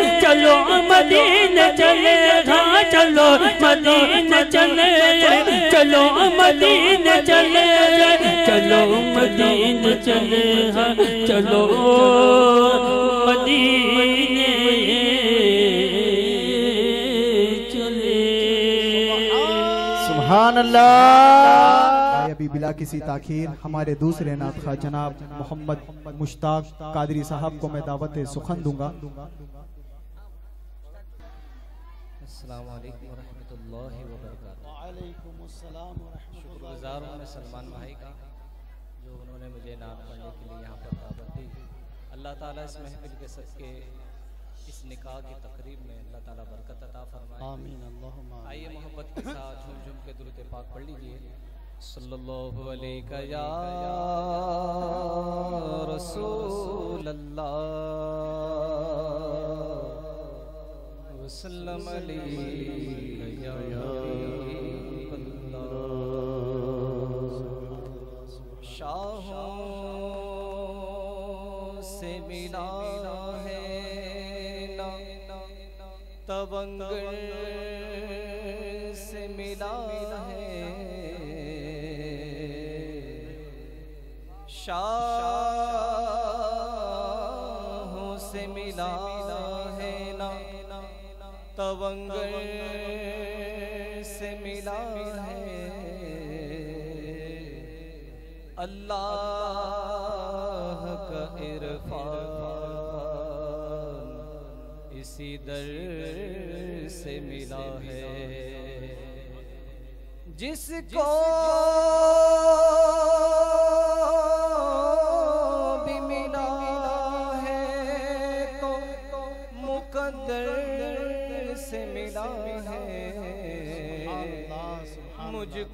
H: چلو مدین چلے چلو مدین چلے ہاں چلو مدین چلے چلو مدین چلے چلو مدین چلے ہاں چلو مدین چلے۔
D: سبحان اللہ۔
I: ابھی بلا کسی تاخیر ہمارے دوسرے خواہ جناب محمد مشتاق قادری صاحب کو میں دعوت سخن دوں گا۔
C: السلام علیکم ورحمۃ اللہ وبرکاتہ۔
D: وعلیکم السلام ورحمۃ
C: شکر گزار ہوں میں سلمان بھائی کا جو انہوں نے مجھے نام پڑھنے کے لیے یہاں پر دعوت دی۔ اللہ تعالیٰ اس محفل کے صدقے اس نکاح کی تقریب میں اللہ تعالیٰ برکت عطا فرمائے۔
D: آمین اللہم
C: آئیے محبت کے ساتھ جھوم جھوم کے درود پاک پڑھ لیجیے۔ صلی اللہ علیہ یا رسول اللہ۔ وسلم علیہ یا اللہ۔ شاہوں سے ملا ہے نا تونگر سے ملا ہے۔ شاہوں تونگر سے ملا ہے۔ اللہ کا عرفان اسی در سے ملا ہے۔ جس کو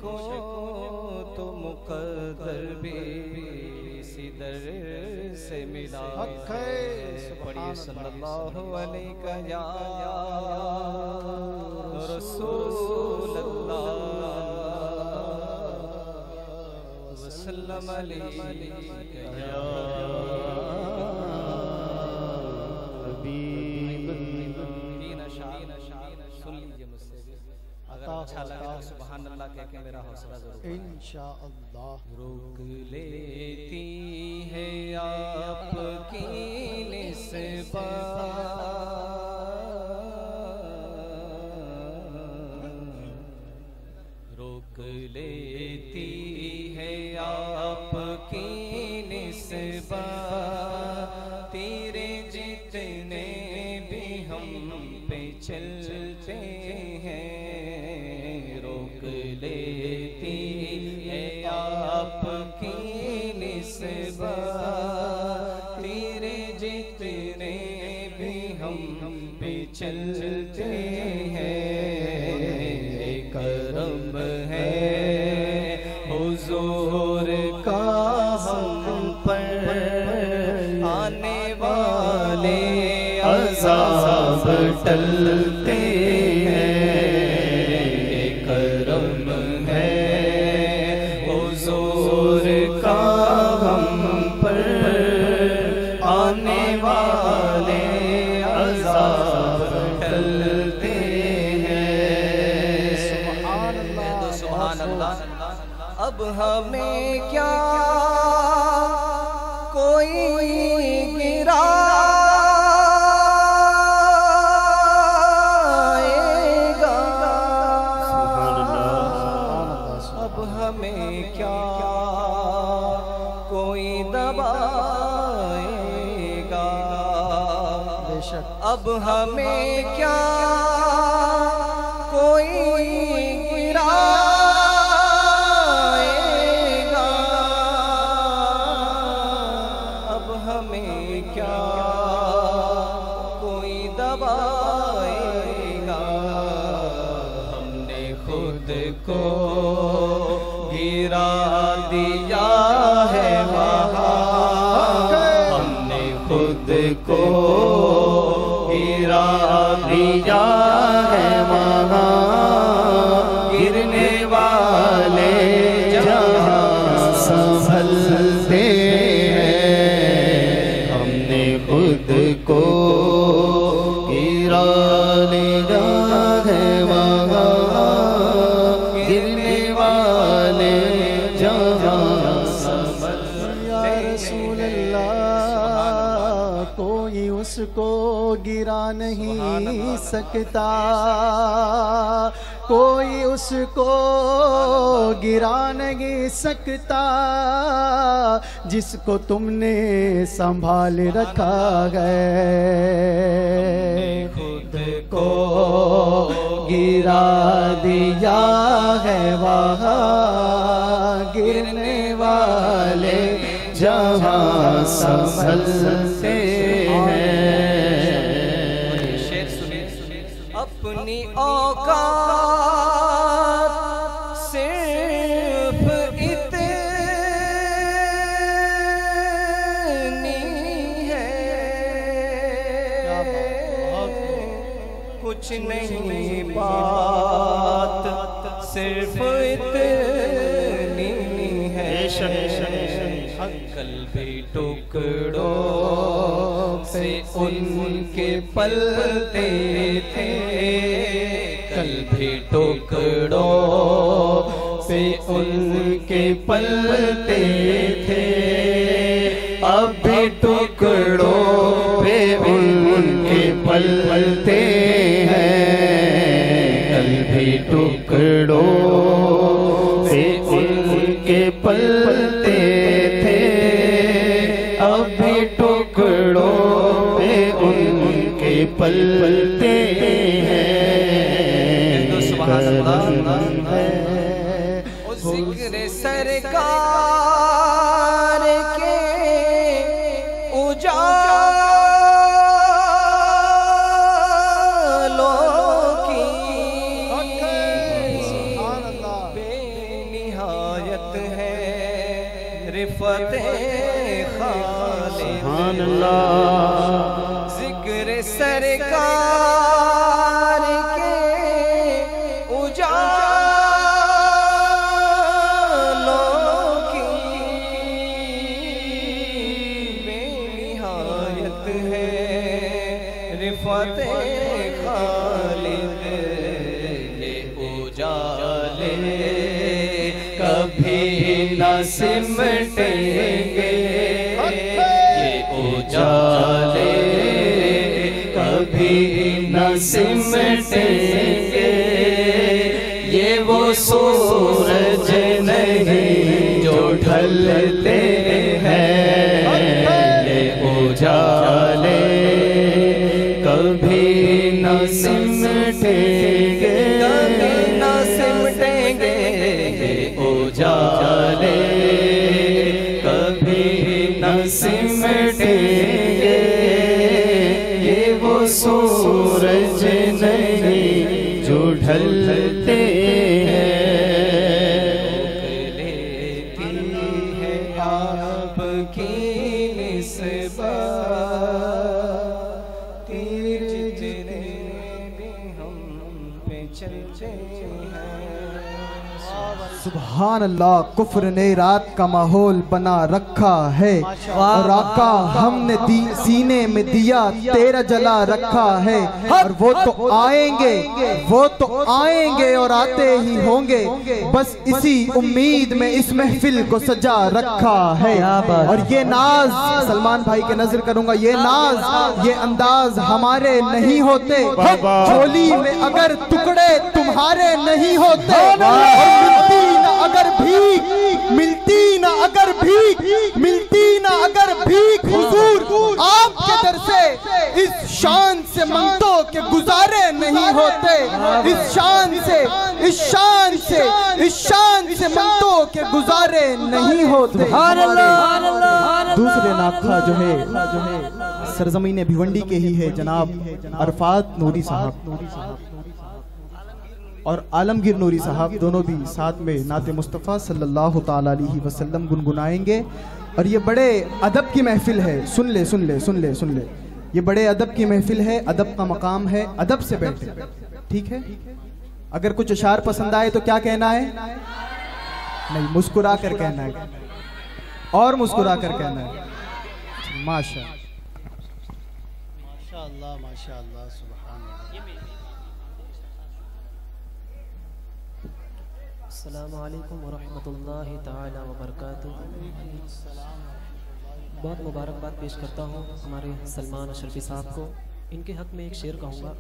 C: کو تو مقدر بھی اسی در سے ملا پڑھیے صلی اللہ علیہ یا رسول اللہ۔ وسلم علیہ اچھا لگا سبحان اللہ کہہ کے میرا حوصلہ ضرور
D: انشاءاللہ۔
C: روک لیتی ہے آپ کی نسبت وسلم ہے وہاں۔ ہم نے خود کو گرا دیا۔
D: سکتا کوئی اس کو گرا نہیں سکتا جس کو تم نے سنبھال رکھا ہے۔ خود کو گرا دیا ہے وہاں گرنے والے جہاں سنبھلتے
C: ان کے پلتے تھے۔ کل بھی ٹکڑوں سے ان کے پلتے تھے۔ اب بھی ٹکڑوں نہ سمٹیں گے کبھی نہ سمٹیں
A: سبحان اللہ کفر نے رات کا ماحول بنا رکھا ہے۔ اور آقا ہم نے سینے میں دیا تیرا جلا رکھا ہے۔ اور وہ تو آئیں گے وہ تو آئیں گے اور آتے ہی ہوں گے۔ بس اسی امید میں اس محفل کو سجا رکھا ہے۔ اور یہ ناز سلمان بھائی کے نظر کروں گا یہ ناز یہ انداز ہمارے نہیں ہوتے۔ جھولی میں اگر ٹکڑے تمہارے نہیں ہوتے۔ اور ملتی بھی ملتی نہ اگر بھی ملتی نہ اگر بھی حضور آپ کے در سے اس شان سے منتوں کے گزارے نہیں ہوتے۔ اس شان سے اس شان سے اس شان سے منتوں کے گزارے نہیں ہوتے۔ دوسرے ناکھا جو ہے سرزمین بھیونڈی کے ہی ہے جناب عرفات نوری صاحب۔ اور عالمگیر نوری صاحب دونوں بھی ساتھ میں نعت مصطفیٰ صلی اللہ تعالیٰ علیہ وسلم گنگنائیں گے۔ اور یہ بڑے ادب کی محفل ہے۔ سن لے سن لے سن لے سن لے۔ یہ بڑے ادب کی محفل ہے، ادب کا مقام ہے، ادب سے بیٹھے۔ ٹھیک ہے؟ اگر کچھ اشار پسند آئے تو کیا کہنا ہے؟ نہیں، مسکرا کر کہنا ہے۔ اور مسکرا کر کہنا ہے۔ ماشاء
D: ماشاء اللہ ماشاء اللہ۔
J: السلام علیکم ورحمۃ اللہ تعالی وبرکاتہ۔ بہت مبارکباد پیش کرتا ہوں ہمارے سلمان اشرفی صاحب کو۔ ان کے حق میں ایک شعر کہوں گا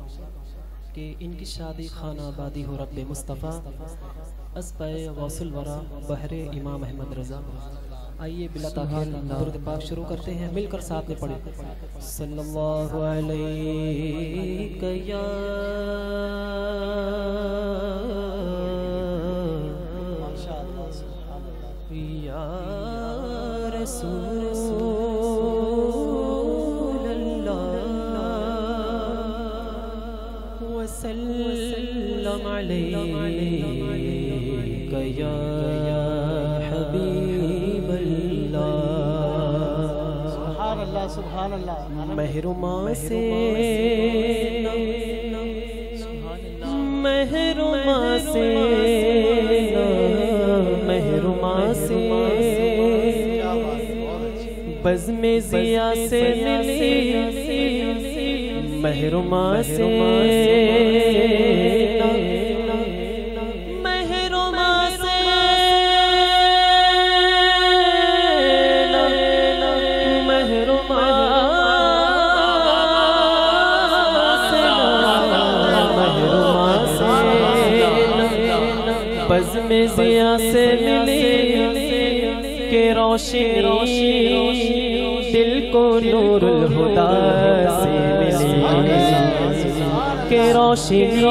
J: کہ ان کی شادی خانہ آبادی ہو رب مصطفیٰ اسپے غوث الورا، بحر امام احمد رضا۔ آئیے بلا تاخیر درود پاک شروع کرتے ہیں، مل کر ساتھ میں پڑھیں صلی اللہ علیہ یا رسول الله. وسلم عليك يا حبيب الله.
D: سبحان الله سبحان الله.
J: مهرما سے مهرما سے بزم ضیا سے ملی محروما سے سے محروما سے بزم ضیا سے ملی کہ روشنی دل کو نور الہدا سے ملے۔ کہ روشنی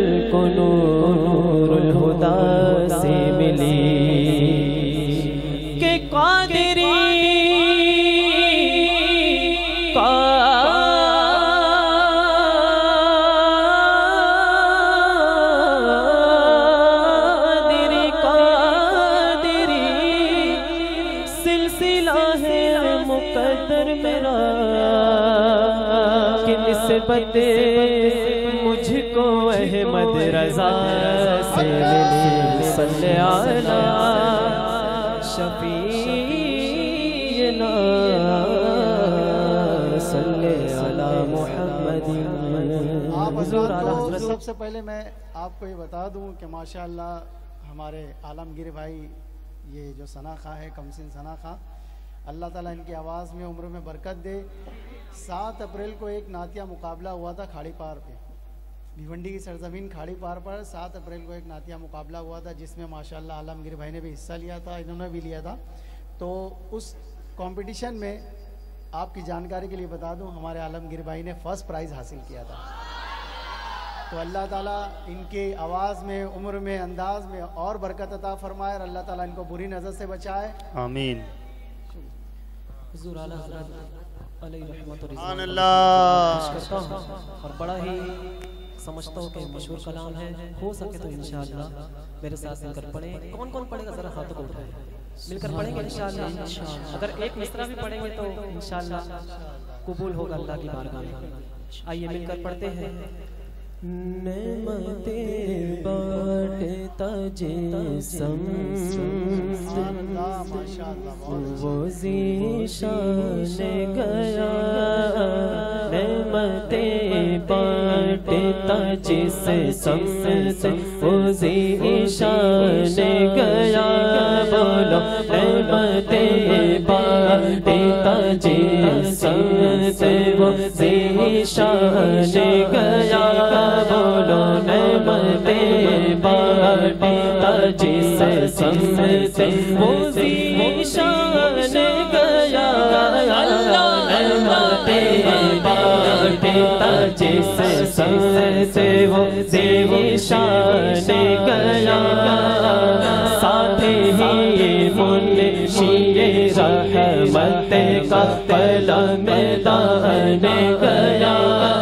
J: دل کو نور الہدا رضا سے ملی صلی علی شفیعنا صلی علی محمد۔
D: آپ حضرات کو سب سے پہلے میں آپ کو یہ بتا دوں کہ ماشاءاللہ ہمارے عالمگیر بھائی یہ جو ثنا خواہ ہے کمسن ثنا خواہ اللہ تعالیٰ ان کی آواز میں عمر میں برکت دے۔ سات اپریل کو ایک نعتیہ مقابلہ ہوا تھا کھاڑی پار پہ۔ بھیونڈی کی سرزمین کھاڑی پار پر سات اپریل کو ایک نعتیہ مقابلہ ہوا تھا جس میں ماشاءاللہ عالمگیر بھائی نے بھی حصہ لیا تھا انہوں نے بھی لیا تھا۔ تو اس کمپٹیشن میں آپ کی جانکاری کے لیے بتا دوں ہمارے عالمگیر بھائی نے فرسٹ پرائز حاصل کیا تھا۔ تو اللہ تعالیٰ ان کی آواز میں عمر میں انداز میں اور برکت عطا فرمائے اور اللہ تعالیٰ ان کو بری نظر سے بچائے۔ آمین۔
J: حضور اعلیٰ حضرت علیہ رحمت
D: اللہ۔
J: اور بڑا ہی سمجھتا ہوں کہ مشہور کلام ہے۔ ہو سکے تو انشاءاللہ میرے ساتھ مل کر پڑھیں۔ کون کون پڑھے گا؟ ذرا ہاتھ کو اٹھائیں۔ مل کر پڑھیں گے انشاءاللہ۔ اگر ایک مصرع بھی پڑھیں گے تو انشاءاللہ قبول ہوگا اللہ کی بارگاہ میں۔ آئیے مل کر پڑھتے ہیں۔ نعمتیں بانٹتا جسم وہ ذیشان گیا، نعمتیں بانٹتا جس سمت وہ ذیشان گیا، بولو، نعمتیں بانٹتا جس سمت وہ ذیشان گیا۔ بولو نعمتیں بانٹتا جس سمت وہ ذیشان گیا۔ نعمتیں بانٹتا جس سمت وہ ذیشان گیا۔ ساتھ ہی منشی رحمت کا قلم دان گیا۔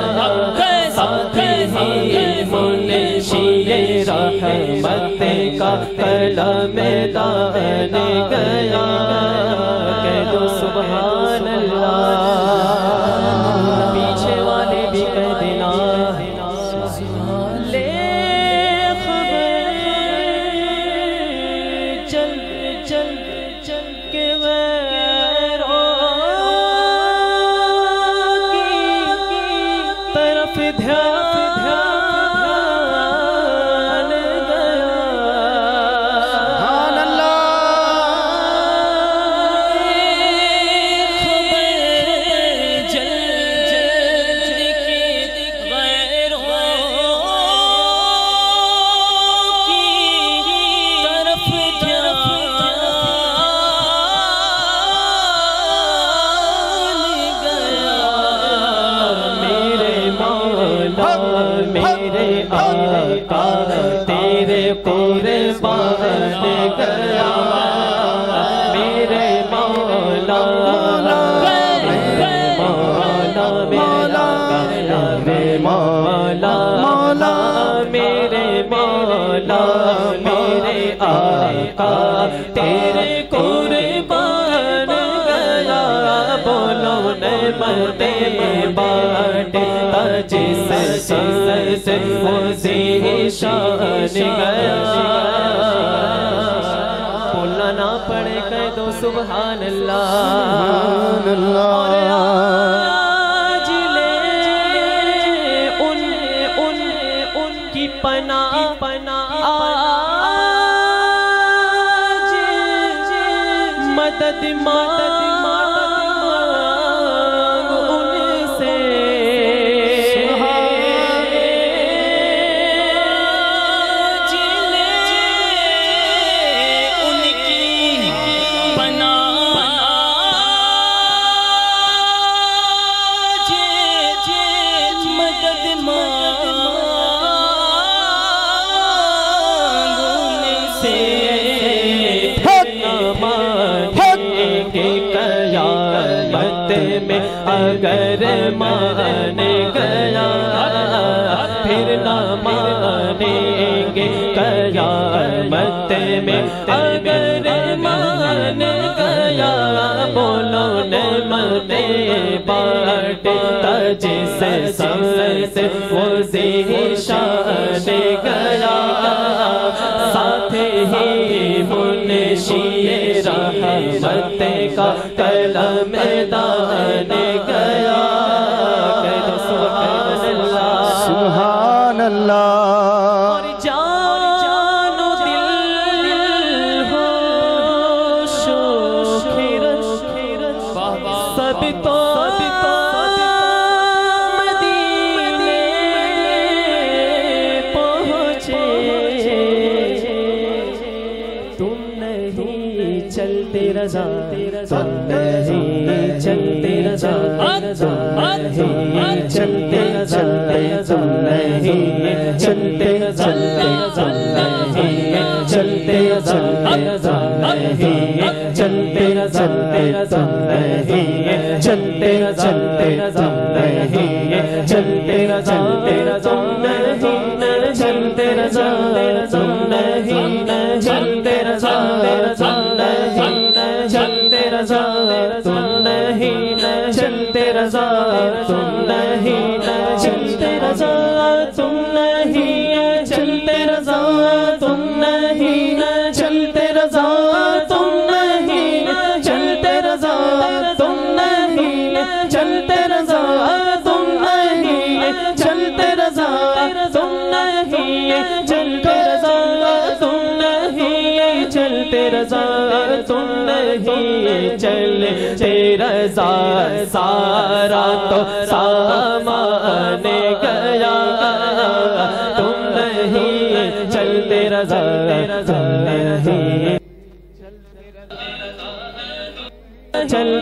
J: قلم دان گیا۔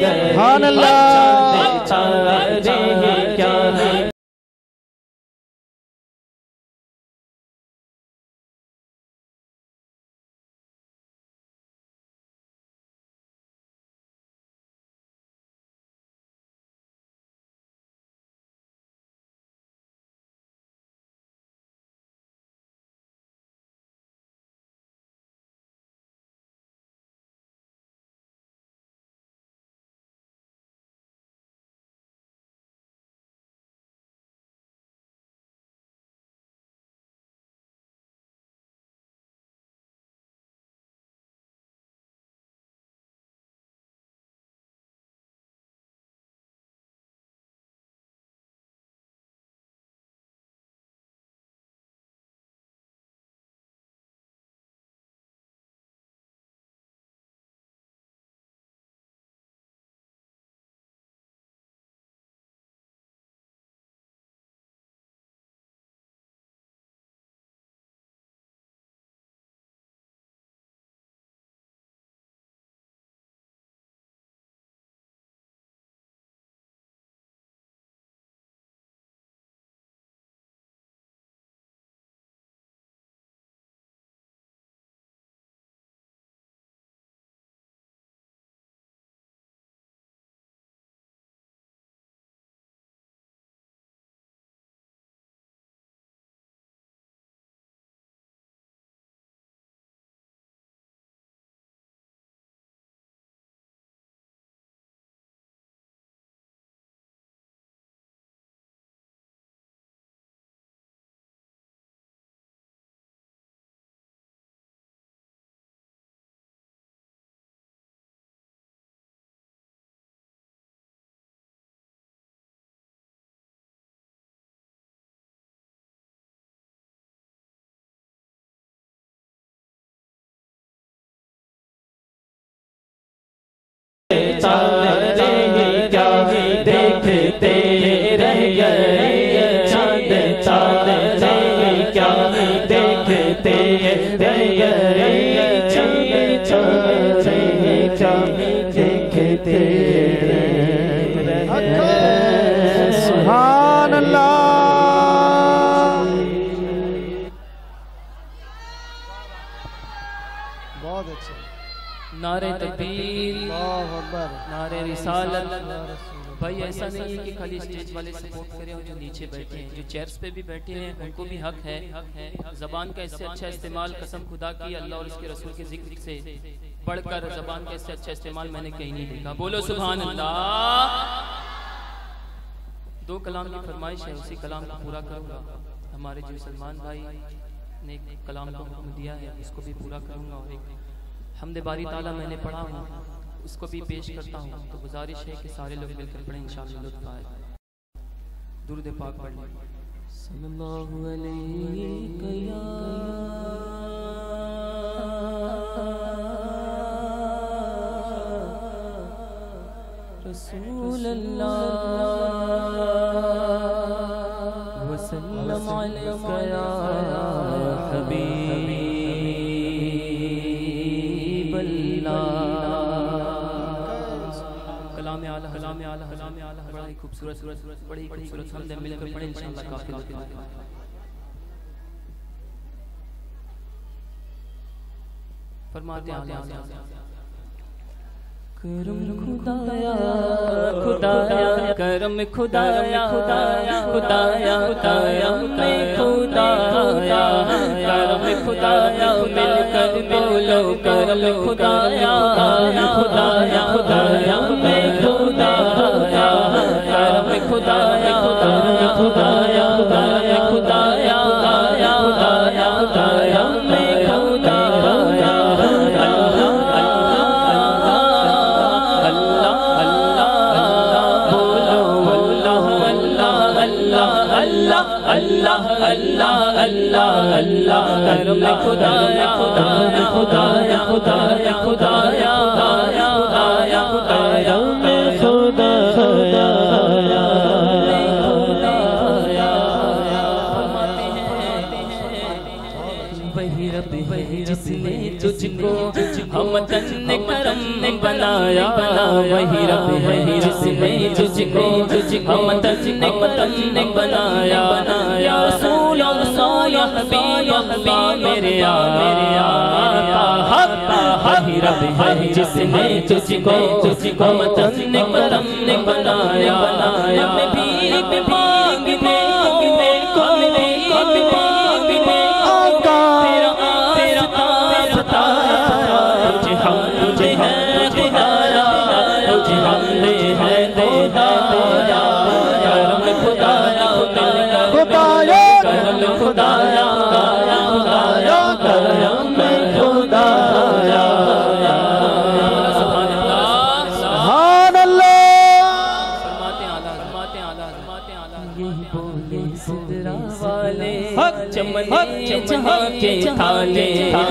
J: سبحان اللہ۔
K: نعرے رسالت۔ بھائی ایسا نہیں ہے کہ خالی اسٹیج والے سپورٹ کریں اور جو نیچے بیٹھے ہیں جو چیئرز پہ بھی بیٹھے ہیں ان کو بھی حق ہے۔ زبان کا اس سے اچھا استعمال قسم خدا کی اللہ اور اس کے رسول کے ذکر سے پڑھ کر زبان کا اس سے اچھا استعمال میں نے کہیں نہیں دیکھا۔ بولو سبحان اللہ۔ دو کلام کی فرمائش ہے اسی کلام کو پورا کروں گا۔ ہمارے جو سلمان بھائی نے کلام کو حکم دیا ہے اس کو بھی پورا کروں گا اور ایک حمد باری تعالیٰ میں نے پڑھا ہوں۔ اس کو بھی پیش کرتا ہوں۔ تو گزارش ہے کہ سارے لوگ مل کر پڑھیں، انشاءاللہ لطف آئے درود پاک پڑھ لیں۔ صلی اللہ علیہ یا رسول اللہ۔ خوبصورت بڑی خوبصورت حمد مل کر پڑھیں انشاءاللہ کافی گا فرماتے ہیں کرم خدایا خدایا کرم خدایا خدایا خدایا خدایا میں خدایا کرم خدایا مل کر بولو کرم خدایا خدایا خدایا میں خدایا خدایا خدایا خدایا خدایا خدایا خدایا خدایا میں خدایا اللہ اللہ اللہ اللہ کرم خدایا خدایا خدایا خدایا خدایا خدایا وہی رب ہے، جس نے تجھ کو ہم تن کرم بنایا۔ یا رسول اللہ، یا حبیب اللہ، میرے آقا وہی رب ہے، جس نے تجھ کو ہم تن کرم بنایا۔ نبی بھی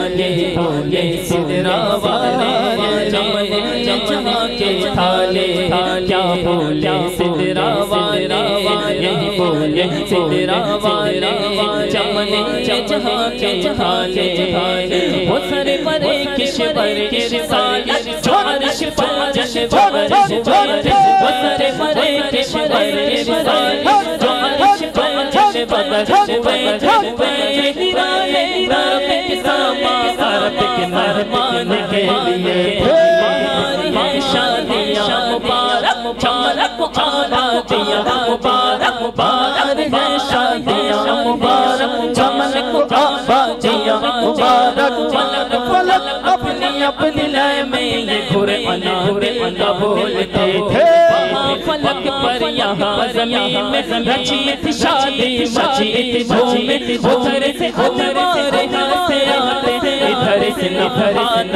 K: والے والے سدرا والے، چمن چمنا کے تھالے، کیا بولے، سدرا والے، یہی بولے، سدرا والے، چمن چمنا کے تھالے وہ سر پر کش پر کے رسالے جوارش پارش جوارش پارش وہ سر پر کش پر کے رسالے بدر مان کے لیے شادیاں مبارک مبارک شادیاں مبارک مبارک شادیاں مبارک چمن کو جیا مبارک چمن پلک اپنی اپنی لائے میں یہ قرآن دل بولتے تھے۔ وہاں فلک پر یہاں زمین میں رچیت شادی مچیت بھومی ادھر سے ادھر سے آتے ادھر سے نفران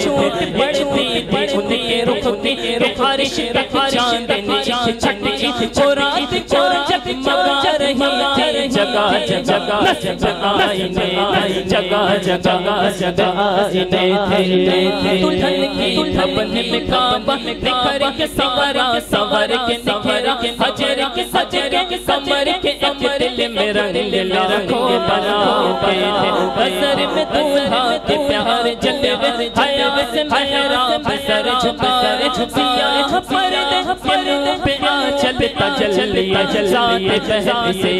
K: چھوٹ بڑھتی تھی ان کے رکھتی رکھارش تک چھٹی کو رہی جگہ
H: جگہ جگہ جگہ جگہ جگہ جگہ دلہن کی دھبن میں کعبہ نکھر کے سورا سور کے نکھر حجر کے سجر کے سمر کے ایک دل میں رنگ لاکھوں بناتے تھے بزر میں دولہا کے پیار جلوے حیاء سے محراب سر جھپا سیاہ پلوں پہ آنچلتا جلیا ذات بہن سے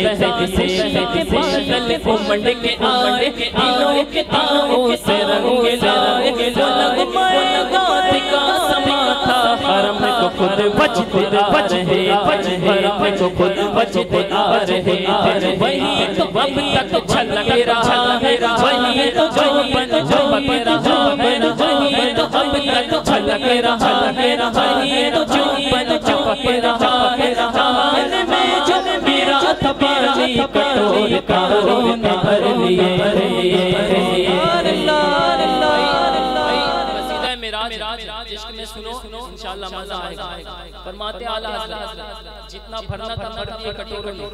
H: خوشی کے بادل امڑ کے آئے آنوں کے آنوں سے رنگ لائے لگمائے گات کا سما تھا حرم کو خود بچ خود بچ ہے بچ حرم کو خود بچ خود آج ہے آج وہی تو اب تک چھلک رہا ہے، وہی تو جو بن جو بن رہا ہے رہا ہے یہ تو چوپن مزہ فرماتے اعلی حضرت جتنا بھرنا تھا بھر دیے کٹوروں نے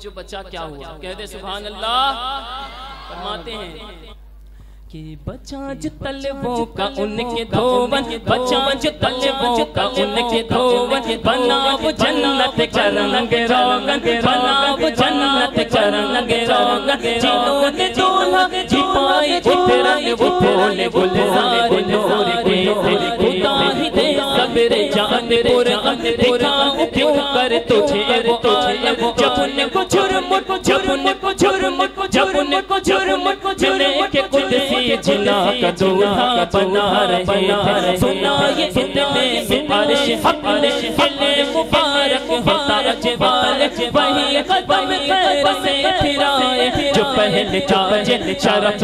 H: جو بچا کیا ہوا کہہ دے سبحان اللہ فرماتے ہیں کے بچانج تلے وہ کا ان کے دھوون بچانج تلے وہ کا ان کے دھوون بنا وہ جنت چرنگ روگن بنا وہ جنت چرنگ روگن جنوں نے دولہ پائی جترن وہ پھول گلزار نور کے تھے خدا ہی دے صبر جان قرآن دکھاؤں کیوں کر تجھے وہ عالم جب کو جرم جب کو جرم جب کو جرم جنے کے قدسی جلا کا دوہا بنا رہے سنا یہ ان میں عرش حق لے مبارک ہوتا جوال وہی قدم خیر سے پھرائے جو پہلے تاج شرف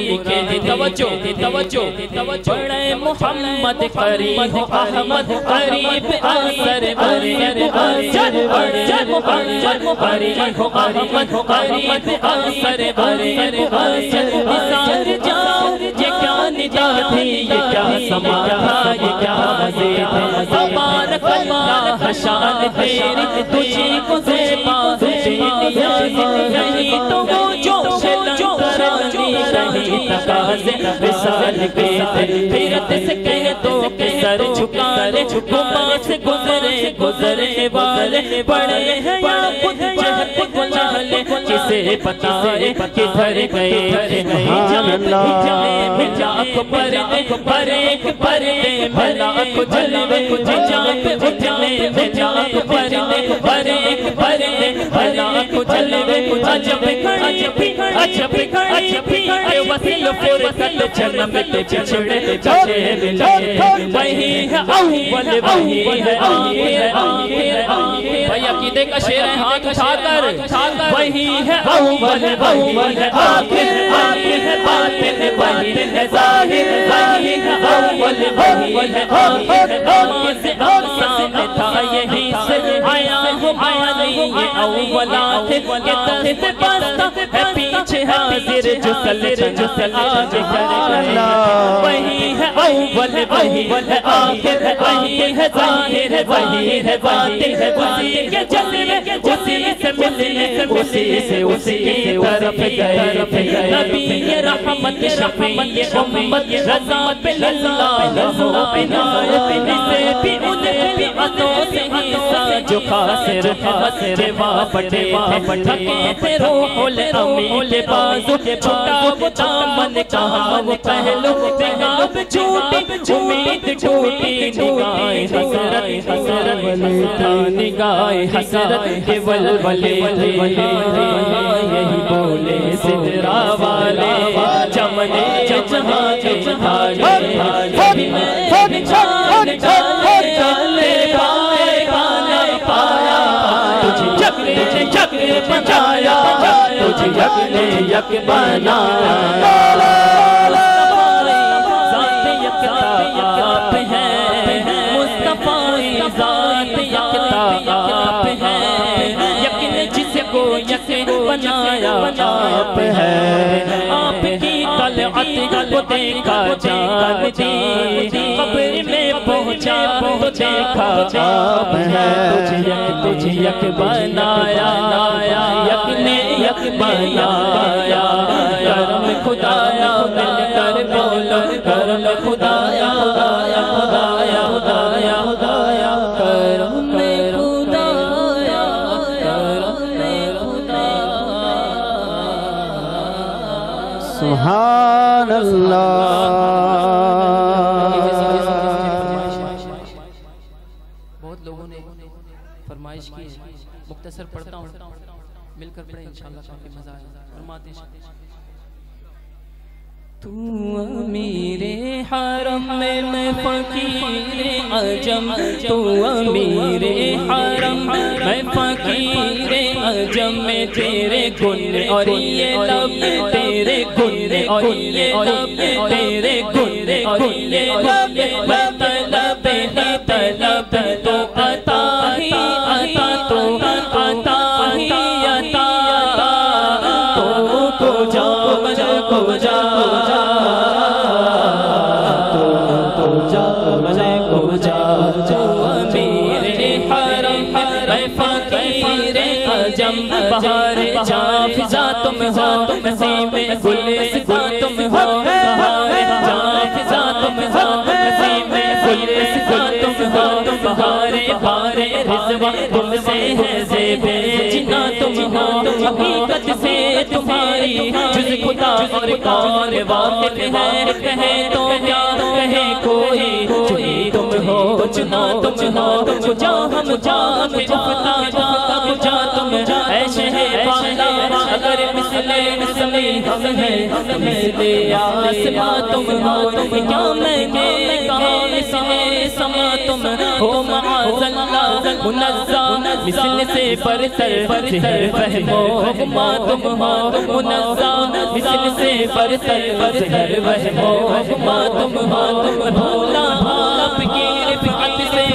H: لکھے دی توجہ بڑے محمد قریب احمد قریب آسر قریب آسر بڑے محمد قریب احمد
L: قریب آسر قریب آسر بسار جاؤ یہ کیا ندا تھی یہ کیا سما تھا یہ کیا مزے تھے تبارک اللہ شان تیری تجھی کو زیبا تجھی نیازی نہیں تو وہ جو کی وصال سے کہہ دو سے گزرے گزرے والے ہیں یا خود جہت گلالے کسے کدھر گئے جائے پردے پر ایک پردے ملا کو جلوے اٹھنے پردے پر ایک
M: پردے
H: ملا کو جلوے عجب کھڑی عجب کھڑی عجب کھڑی وصل فرقت جنم کے پچھڑے بچے ملے وہی ہے اول وہی ہے آخر آخر بھائی عقیدے کا ہے ہاتھ اٹھا کر وہی ہے اول وہی ہے آخر آخر باطن باطن ہے ظاہر ہے اول وہی ہے آخر سے تھا یہی آیا ہوں آیا یہ کے ہے پیچھے حاضر جو جو سلاج فرالا وہی ہے اول وہی ہے آخر وہی ہے ظاہر وہی ہے باطل اسی کے جلوے اسی سے ملنے اسی سے اسی کی طرف گئے نبی رحمت شفیع امت رضا پہ للہ رضا پہ نائے اسے بھی انہیں نعمتوں سے ہی تھکے تھے بازو چھٹا وہ دامن کہاں وہ پہلو چھوٹی امید چھوٹی نگائے حسرت حسرت نگائے حسرت کے ولولے یہی بولے والے چمنے جہاں کے میں بنایا، تجھے یک نے یک بنایا ذات ذات یکتا آپ ہیں جس کو یک بنایا، آپ ہیں آپ کی طلعت کو دیکھا جان دی بہت دیکھا، آپ ہے۔ تجھ یک تجھ یک بنایا، یک نے یک بنایا۔ کرم خدایا مل کر بولو۔ کرم خدایا خدایا۔ سبحان اللہ۔ فرماتے ہیں۔ تو امیر حرم میں فقیر عجم تو امیر حرم میں فقیر عجم میں تیرے گن اور یہ لب، تیرے گن اور یہ لب، تیرے گن اور یہ لب، میں طلب ہی طلب تو عطا حقیقت سے تمہاری جز خدا اور کون واقف ہے؟ کہے تو کیا کہے کوئی؟ چنی تم ہو چنا تم ہو کجا ہم جان کجا کجا ہم ایسے اگر ہم ہیں تم ہو کیا میں کے تم ہو معاذ اللہ، منزہ سے برتر برتر فہمو ہما تم ہو، منزہ، مثل سے برتر برتر فہمو ہما تم ہو۔ بھولا آپ کی رفعت سے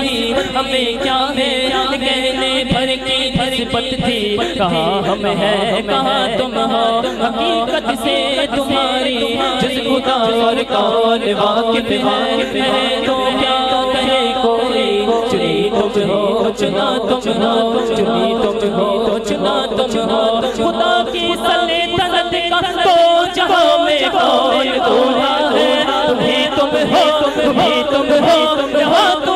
H: ہی ہمیں کیا ہے کہنے نسبت تھی۔ کہاں ہم ہیں؟ کہاں تم ہو؟ حقیقت سے تمہاری۔ جس خدا اور کون واقف ہے؟ تو کیا کہے کوئی؟ چلی تم ہو، چنا تم ہو چلی تم ہو، چنا تم ہو۔ خدا کی سلطنت کا تو جہاں میں کوئی دوہا ہے؟ تمہیں تم ہو، تمہیں تم ہو، جہاں تم ہو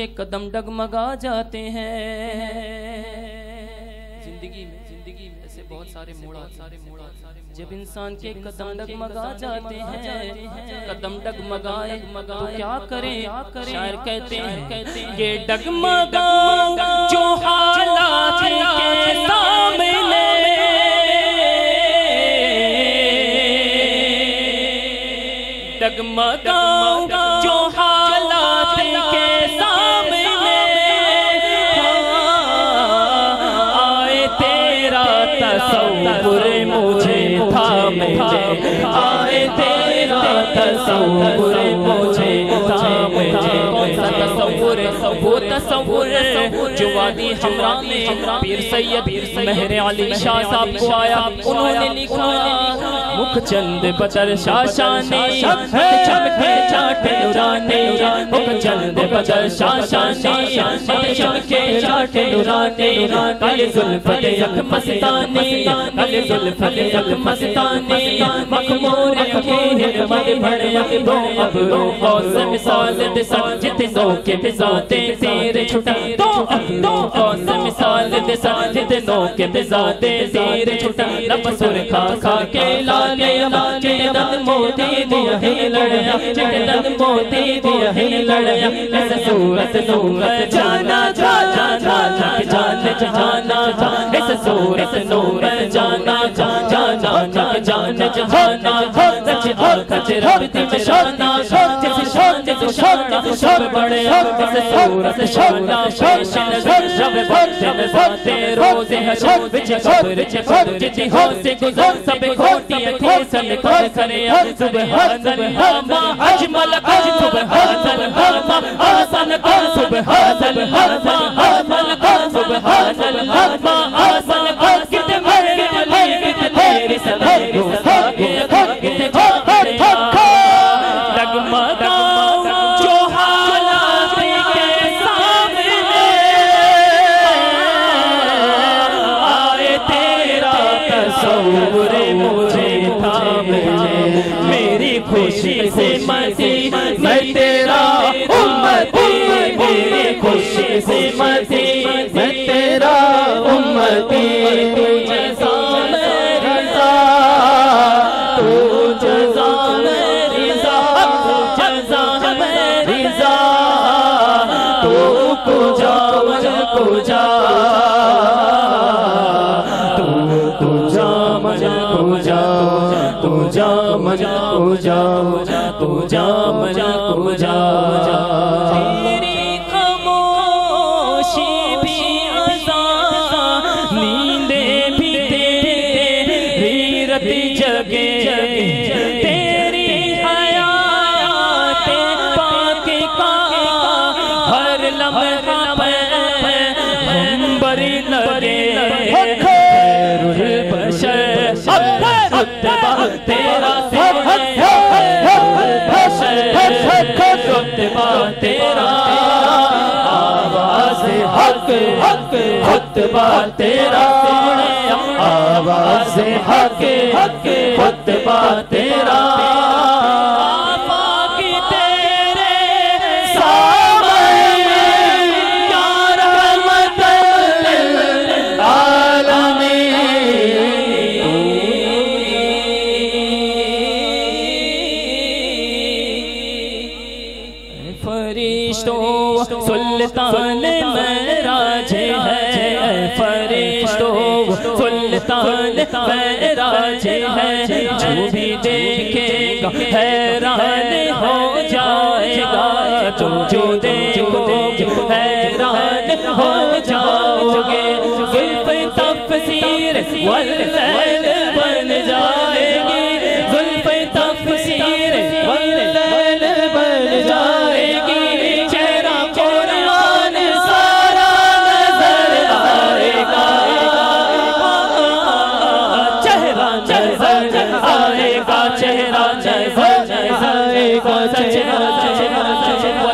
H: کے قدم ڈگمگا جاتے ہیں۔ زندگی میں زندگی میں ایسے بہت سارے موڑا سارے موڑا جب انسان کے قدم ڈگمگا جاتے ہیں قدم ڈگمگائے تو کیا کریں؟ شاعر کہتے ہیں یہ ڈگمگا جو حالات کے سامنے ڈگمگا۔ وہ تصور جو وادی ہمراہ میں پیر سید مہر علی شاہ صاحب کو آیا، انہوں نے لکھا مکھ چند بدر شاشانی چمکے چاٹ نورانی مکھ چند بدر شاشانی چمکے چاٹ نورانی کل ظلفت یک مستانی کل ظلفت یک مستانی مخمور کی حکمت بڑھ یک دو ابرو خوز مثال دسان جتنوں کے بزاتے تیر چھٹا دو دو خوز مثال دسان جتنوں کے بزاتے تیر چھٹا لب سر کھا کھا کے لالے چٹدن موتی دیا ہے لڑیا چٹدن موتی دیا ہے لڑیا ایسا صورت نورت جانا جانا جانا جانا جانا جانا ایسا صورت نورت جانا جانا جانا جانا جانا سچ آنکھ رب دی شانا جس شان جس شان بڑے ایسا صورت شانا پیش نظر شب بھر بھرتے روزے حشر بچ قبر قبر جتی ہو سے گزر سب کھوٹی کھیسن کر کرے سبحان اللہ ما اجمل کر سبحان اللہ ما آسان کر سبحان اللہ ما اجمل کر سبحان اللہ ما آسان کر کتے مرے علی کتے تیری سلائی خطبہ تیرا آواز حق خطبہ تیرا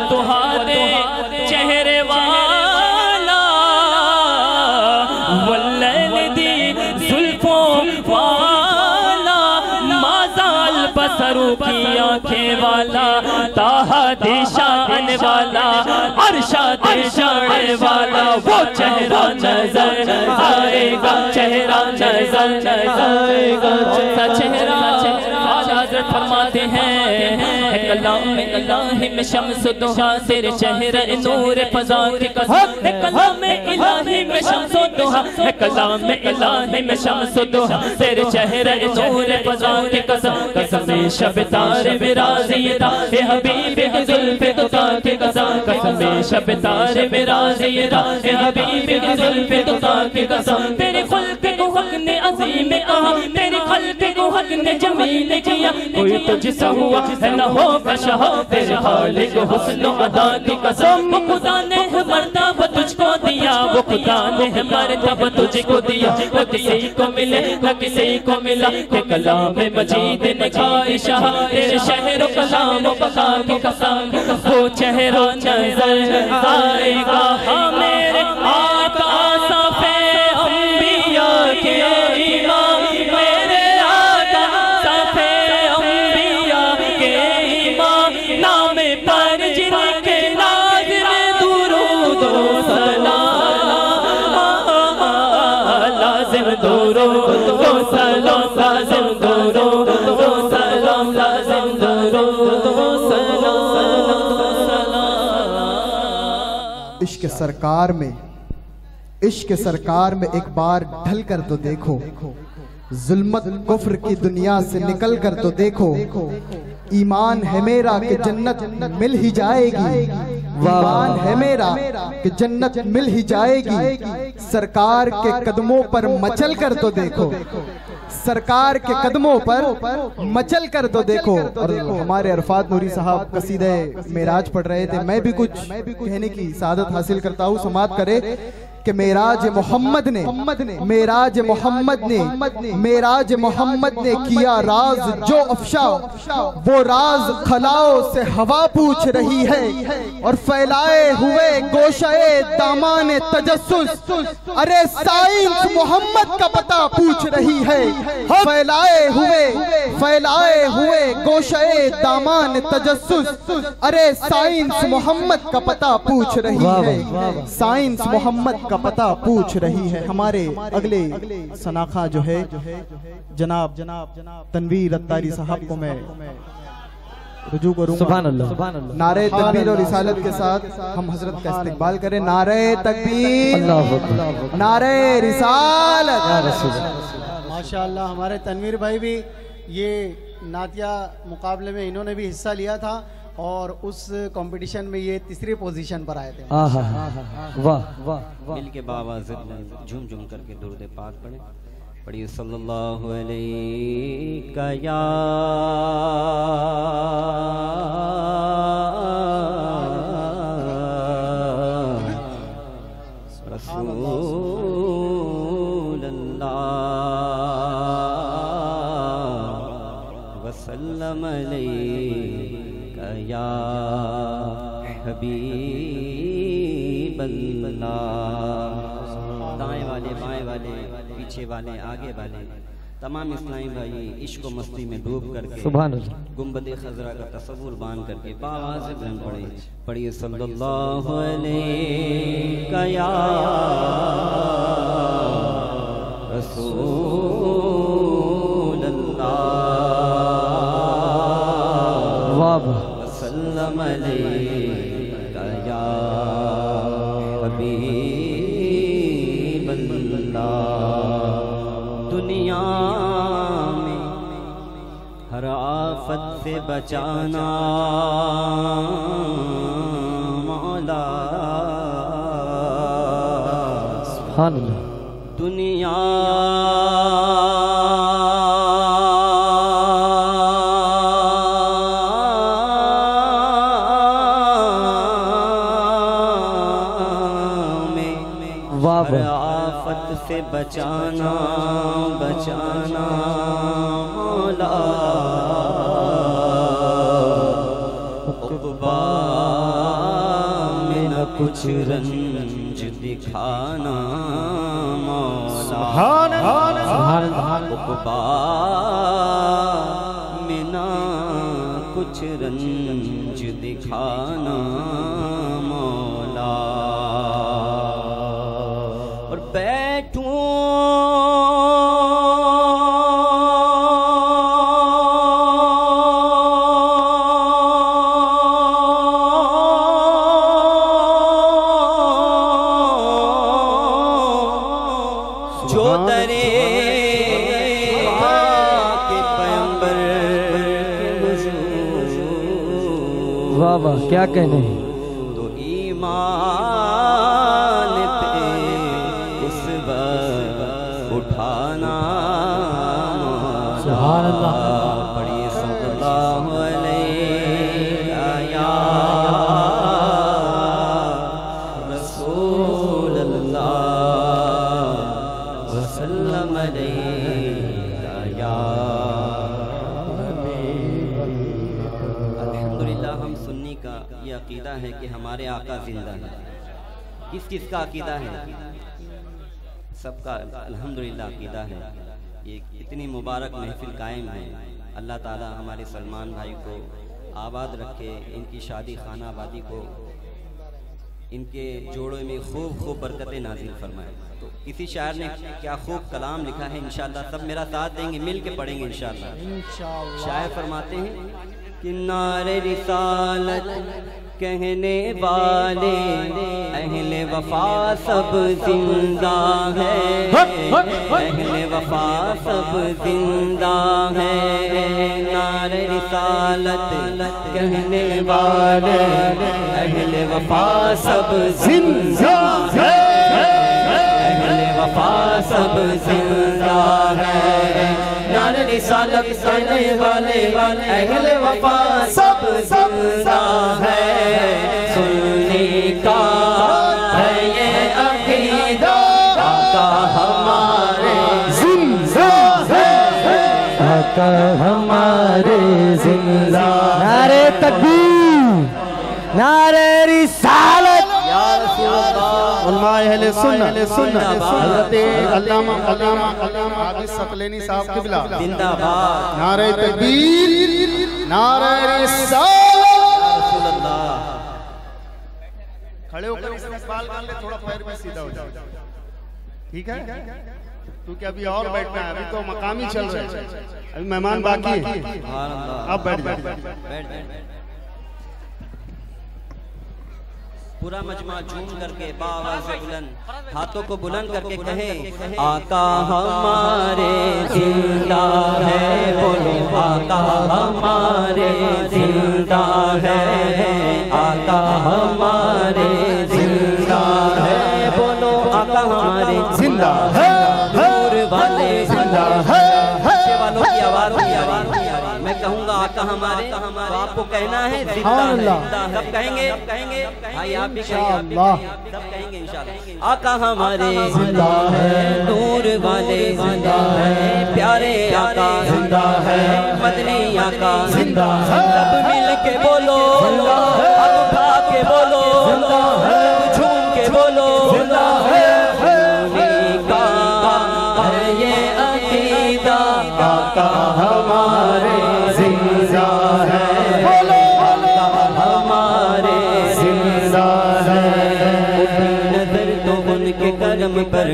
H: تمہارے چہرے والا واللیل دی زلفوں والا مازال بسرو کی آنکھیں والا تاہا دی شان والا عرشا دی شان والا وہ چہرہ نظر آئے گا چہرہ نظر آئے کلام شمس دہا تیرے شہر نور فضا کی قسم ہے۔ کلام الہی میں شمس دہا۔ ہے کلام الہی میں شمس دہا۔ تیرے شہر نور فضا کی قسم قسم شب تار برازی دا اے حبیب زلف دتا کی قسم۔ قسم شب تار برازی دا اے حبیب زلف دتا کی قسم۔ تیرے خلق کو حق نے عظیم آہا تیرے خلق کو حق نے جمیل کیا۔ کوئی تجھ سا ہوا ہے نہ ہوگا شاہ تیرے خالق حسن و عدا کی قسم. وہ خدا نے ہے مرتبہ تجھ کو دیا. وہ خدا نے ہے مرتبہ تجھ کو دیا. نہ کسی کو ملے نہ کسی کو ملا کہ کلام مجید نے کھائی شاہ. تیرے شہر و کلام و بقا کی قسم. وہ چہرہ نظر آئے گا. ہاں میرے
A: عشق سرکار میں، عشق سرکار میں ایک بار ڈھل کر تو دیکھو۔ ظلمت کفر کی دنیا سے نکل کر تو دیکھو۔ ایمان ہے میرا کہ جنت مل ہی جائے گی۔ ایمان ہے میرا کہ جنت مل ہی جائے گی۔ سرکار کے قدموں پر مچل کر تو دیکھو۔ سرکار کے قدموں پر مچل کر تو دیکھو اور ہمارے عرفات نوری صاحب قصیدہ میراج پڑھ رہے تھے۔ میں بھی کچھ کہنے کی سعادت حاصل کرتا ہوں سماعت کرے۔ کہ میراج محمد نے میراج محمد نے میراج محمد نے کیا راز جو افشا وہ راز خلاؤ سے ہوا پوچھ رہی ہے اور پھیلائے ہوئے گوشہ دامان تجسس۔ ارے سائنس محمد کا پتہ پوچھ رہی ہے۔ پھیلائے ہوئے پھیلائے ہوئے گوشہ دامان تجسس۔ ارے سائنس محمد کا پتہ پوچھ رہی ہے۔ سائنس محمد کا پتہ پوچھ رہی ہے۔ ہمارے اگلے سناخہ جو ہے جناب تنویر اتاری صاحب کو میں رجوع کروں گا۔
C: سبحان اللہ۔
A: نعرہ تکبیر اور رسالت کے ساتھ ہم حضرت کا استقبال کریں۔ نعرہ تکبیر
C: اللہ اکبر
A: نعرہ رسالت۔
C: یا رسول اللہ۔
D: ماشاءاللہ ہمارے تنویر بھائی بھی یہ نعتیہ مقابلے میں انہوں نے بھی حصہ لیا تھا۔ اور اس کمپٹیشن میں یہ تیسری پوزیشن پر آئے تھے۔
C: واہ واہ
N: مل کے بابا جھوم جھوم کر کے درود پاک پڑھیں۔ پڑھیے صلی اللہ علیہ یا حبیب اللہ دائیں والے بائیں والے پیچھے والے آگے والے۔ تمام اسلامی بھائی عشق و مستی میں ڈوب کر کے
C: سبحان اللہ۔
N: گنبد خضرہ کا تصور باندھ کر کے باواز بلند پڑے۔ پڑھیے صلی اللہ علیہ یا رسول اللہ۔ وسلم علیہ۔ آفت سے بچانا۔ مولا۔
C: سبحان اللہ
N: دنیا۔ میں آفت سے بچانا۔ کچھ رنج دکھانا مولا۔ عقبا میں نہ کچھ رنج دکھانا کیا کہنے عقیدہ ہے۔ سب کا الحمدللہ عقیدہ ہے۔ یہ اتنی مبارک محفل قائم ہے۔ اللہ تعالی ہمارے سلمان بھائی کو آباد رکھے ان کی شادی خانہ آبادی کو ان کے جوڑوں میں خوب خوب برکتیں نازل فرمائے۔ تو کسی شاعر نے کیا خوب کلام لکھا ہے انشاءاللہ سب میرا ساتھ دیں گے مل کے پڑھیں گے انشاءاللہ۔ شاعر فرماتے ہیں کہ نعرے رسالت کہنے والے اہل وفا سب زندہ ہے۔ اہل وفا سب زندہ ہے۔ نار رسالت کہنے والے اہل وفا سب زندہ ہے۔ اہل وفا سب زندہ ہے۔ دار رسالت کرنے والے اہل وفا سب زندہ ہے۔ سننے کا ہے یہ عقیدہ، آقا ہمارے زندہ ہے۔ آقا ہمارے زندہ نعرے تکبیر نعرے رسالت۔ اہل سنہ حضرت علامہ علامہ سقلینی صاحب قبلہ۔ زندہ نعرہ تکبیر نعرہ رسال
C: رسول اللہ۔ کھڑے ہو
N: کر استقبال کر لے تھوڑا پیر میں سیدھا
C: ہو جاؤ۔
N: ٹھیک ہے؟
C: کیونکہ ابھی
E: اور بیٹھنا ہے ابھی تو مقامی چل رہے ہیں۔ ابھی مہمان باقی ہے اب بیٹھ جاؤ۔ پورا مجمع جھوم کر کے باواز بلند ہاتھوں کو بلند کر کے کہیں آقا ہمارے زندہ ہے بولو آقا ہمارے زندہ ہے آقا ہمارے زندہ ہے بولو آقا ہمارے زندہ ہے۔ ہمارے
N: تو آپ کو کہنا ہے زندہ ہے۔ سب کہیں گے بھائی آپ بھی کہیں گے سب کہیں گے انشاءاللہ۔ آقا ہمارے زندہ ہے نور والے زندہ ہے۔ پیارے آقا زندہ ہے۔ مدنی آقا۔ زندہ ہے۔ سب مل کے بولو۔ زندہ ہے۔ اب بھا کے بولو۔ زندہ ہے۔ جھوم کے بولو۔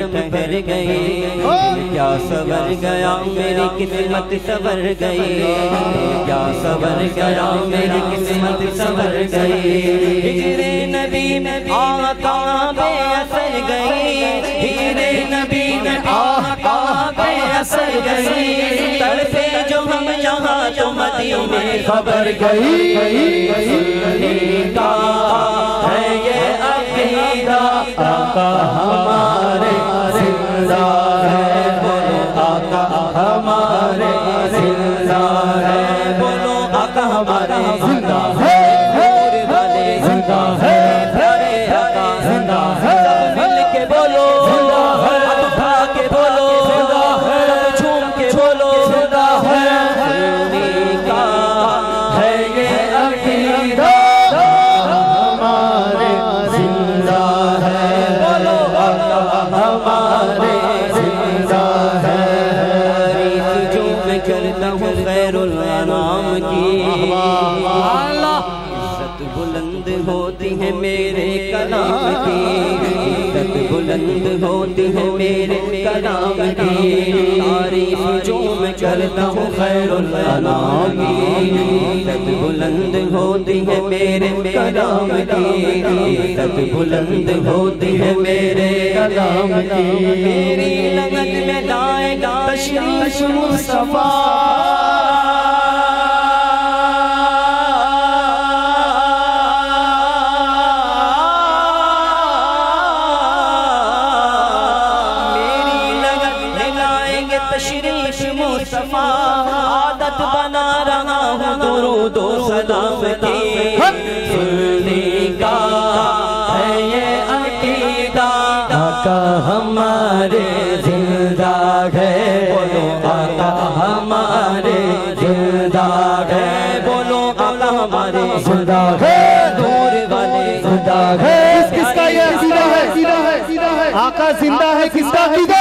N: قدر ٹھہر گئی کیا سبر گیا میری قسمت سبر گئی۔ کیا سبر گیا میری قسمت سبر گئی۔ ہجر نبی میں آقا بے اثر گئی۔ ہجر نبی میں آقا بے اثر گئی۔ پہ جو ہم یہاں جو مدیوں میں خبر گئی۔ سننے کا ہے یہ عقیدہ آقا ہمارے زندہ ہے بولو آقا ہمارے زندہ ہے بولو آقا ہمارے ہوتی ہے میرے کلام کی، عزت بلند ہوتی ہے میرے کلام کی۔ تعریف جو میں کرتا ہوں خیر الانام کی، عزت بلند ہوتی ہے میرے کلام کی۔ عزت بلند ہوتی ہے میرے کلام کی۔ میری لگن میں دائیں گا تشریف مصطفیٰ۔ que está aqui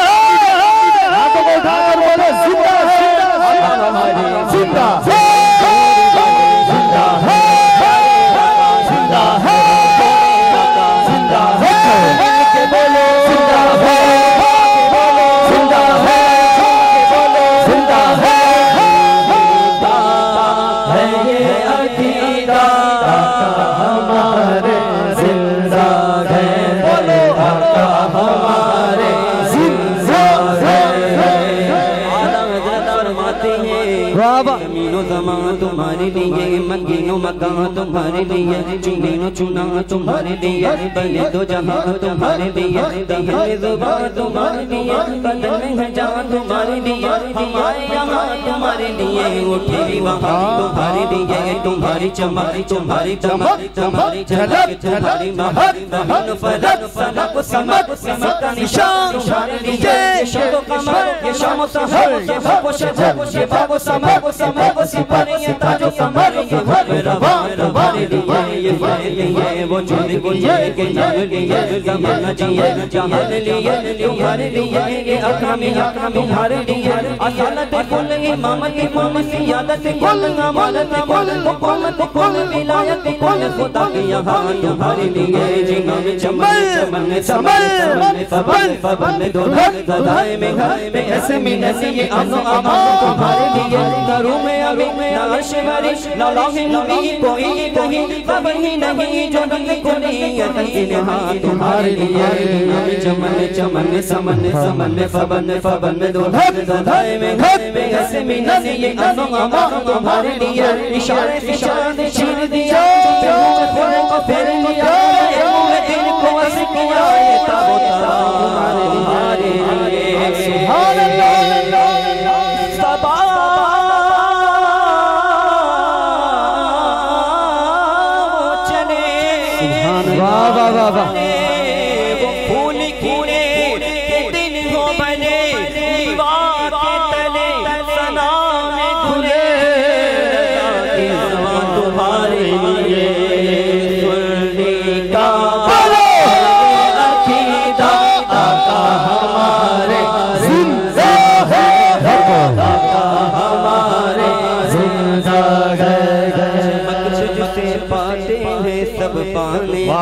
N: و مکہ تمہارے لیے چنین و چنا تمہارے لیے بلے دو جہاں تمہارے لیے دہن زبان تمہارے لیے بدن میں جہاں تمہارے لیے ہمارے یہاں ہمارے لیے اٹھی وہاں تمہارے لیے تمہاری
C: چمک تمہاری چمک تمہاری
N: جھلک تمہاری مہک رہن فلک سنک سمک سمک نشان ہمارے لیے شب و قمر یہ شام و سحر یہ بھاگ
C: و شباب
N: و شباب
C: و سمک
N: سمک سپر یہ تاج و سمر یہ بھر روا ہمارے لیے یہ ہمارے لیے وہ جن لیے کہ جن لیے زمانہ جیے جہان لیے تمہارے لیے یہ اکرمی اکرمی ہمارے لیے اصالت کل ایمان امامت خدا کی یہاں تمہارے لیے چمن میں گھائے میں ایسے میں ایسے یہ لیے میں کوئی نہیں سمن سمن فبن میں گھائے میں ایسے میں نظر یہ انوما تمہارے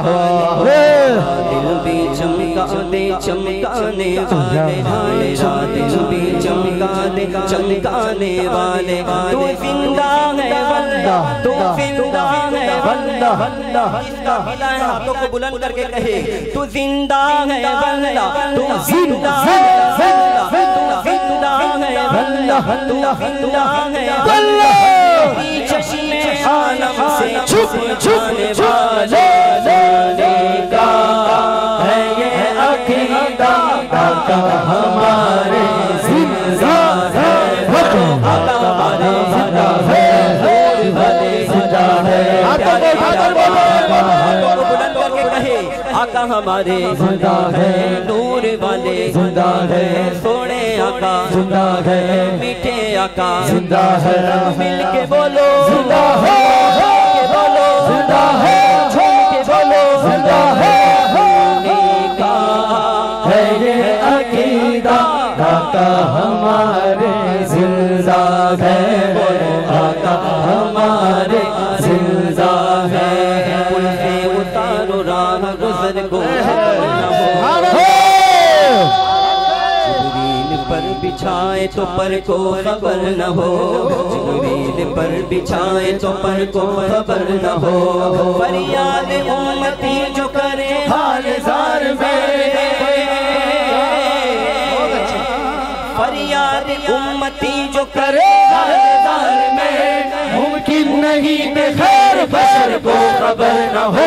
N: دن بھی چمکا دے چمکانے والے بھی چمکا دے چمکانے والے تو زندہ ہے تو زندہ ہے بندہ ہاتھوں کو بلند کر کے
C: کہے تو
N: زندہ ہے
C: تو زندہ
N: ہے تو زندہ
C: ہے تو
N: زندہ ہے
C: سے چھپ
N: چھپ جانے
C: کا ہے
N: یہ
C: عقیدہ ہمارے زندہ ہے آقا ہمارے زندہ ہے نور والے زندہ
N: ہے سونے آقا زندہ ہے میٹھے آقا زندہ ہے مل کے بولو۔ زندہ ہے زندہ ہے بچھائے تو پر کو خبر نہ ہو۔ جنویل پر بچھائے تو پر کو خبر نہ ہو۔ فریاد امتی جو کرے حال زار
C: میں۔ فریاد امتی جو کرے حال زار میں۔ ممکن نہیں کہ خیر بشر کو خبر نہ ہو۔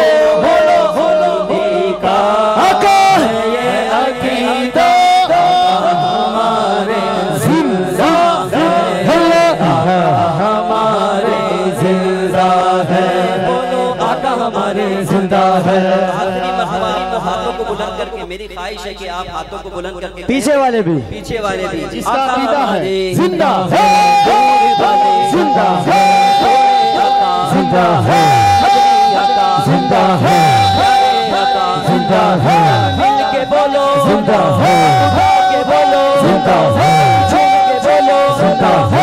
N: میری خواہش ہے کہ آپ ہاتھوں کو بلند کر کے
G: پیچھے والے بھی۔
N: پیچھے والے بھی۔
G: جس کا عقیدہ ہے۔ زندہ ہے زندہ ہے۔ زندہ ہے۔ زندہ ہے۔ زندہ ہے۔
N: بولو
G: زندہ ہے۔
N: بولو
G: زندہ ہے۔
N: کے بولو
G: زندہ ہے
N: ہے۔